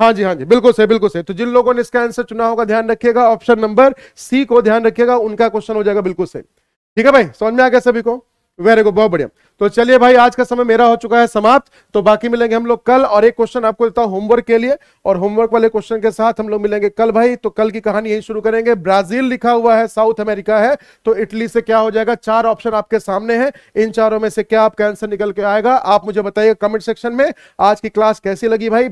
हाँ जी हाँ जी, बिल्कुल सही बिल्कुल सही। तो जिन लोगों ने इसका आंसर चुना होगा, ध्यान रखिएगा ऑप्शन नंबर सी को ध्यान रखिएगा, उनका क्वेश्चन हो जाएगा बिल्कुल सही। ठीक है भाई? समझ में आ गया सभी को? वेरी गुड बहुत बढ़िया। तो चलिए भाई, आज का समय मेरा हो चुका है समाप्त। तो बाकी मिलेंगे हम लोग कल और एक क्वेश्चन आपको देता हूँ होमवर्क के लिए। और होमवर्क वाले क्वेश्चन के साथ हम लोग मिलेंगे कल भाई। तो कल की कहानी यही शुरू करेंगे। ब्राज़ील लिखा हुआ है, साउथ अमेरिका है। तो इटली से क्या हो जाएगा? चार ऑप्शन आपके सामने है। इन चारों में से क्या आपका आंसर निकल के आएगा? आप मुझे बताइए कमेंट सेक्शन में। आज की क्लास कैसी लगी भाई?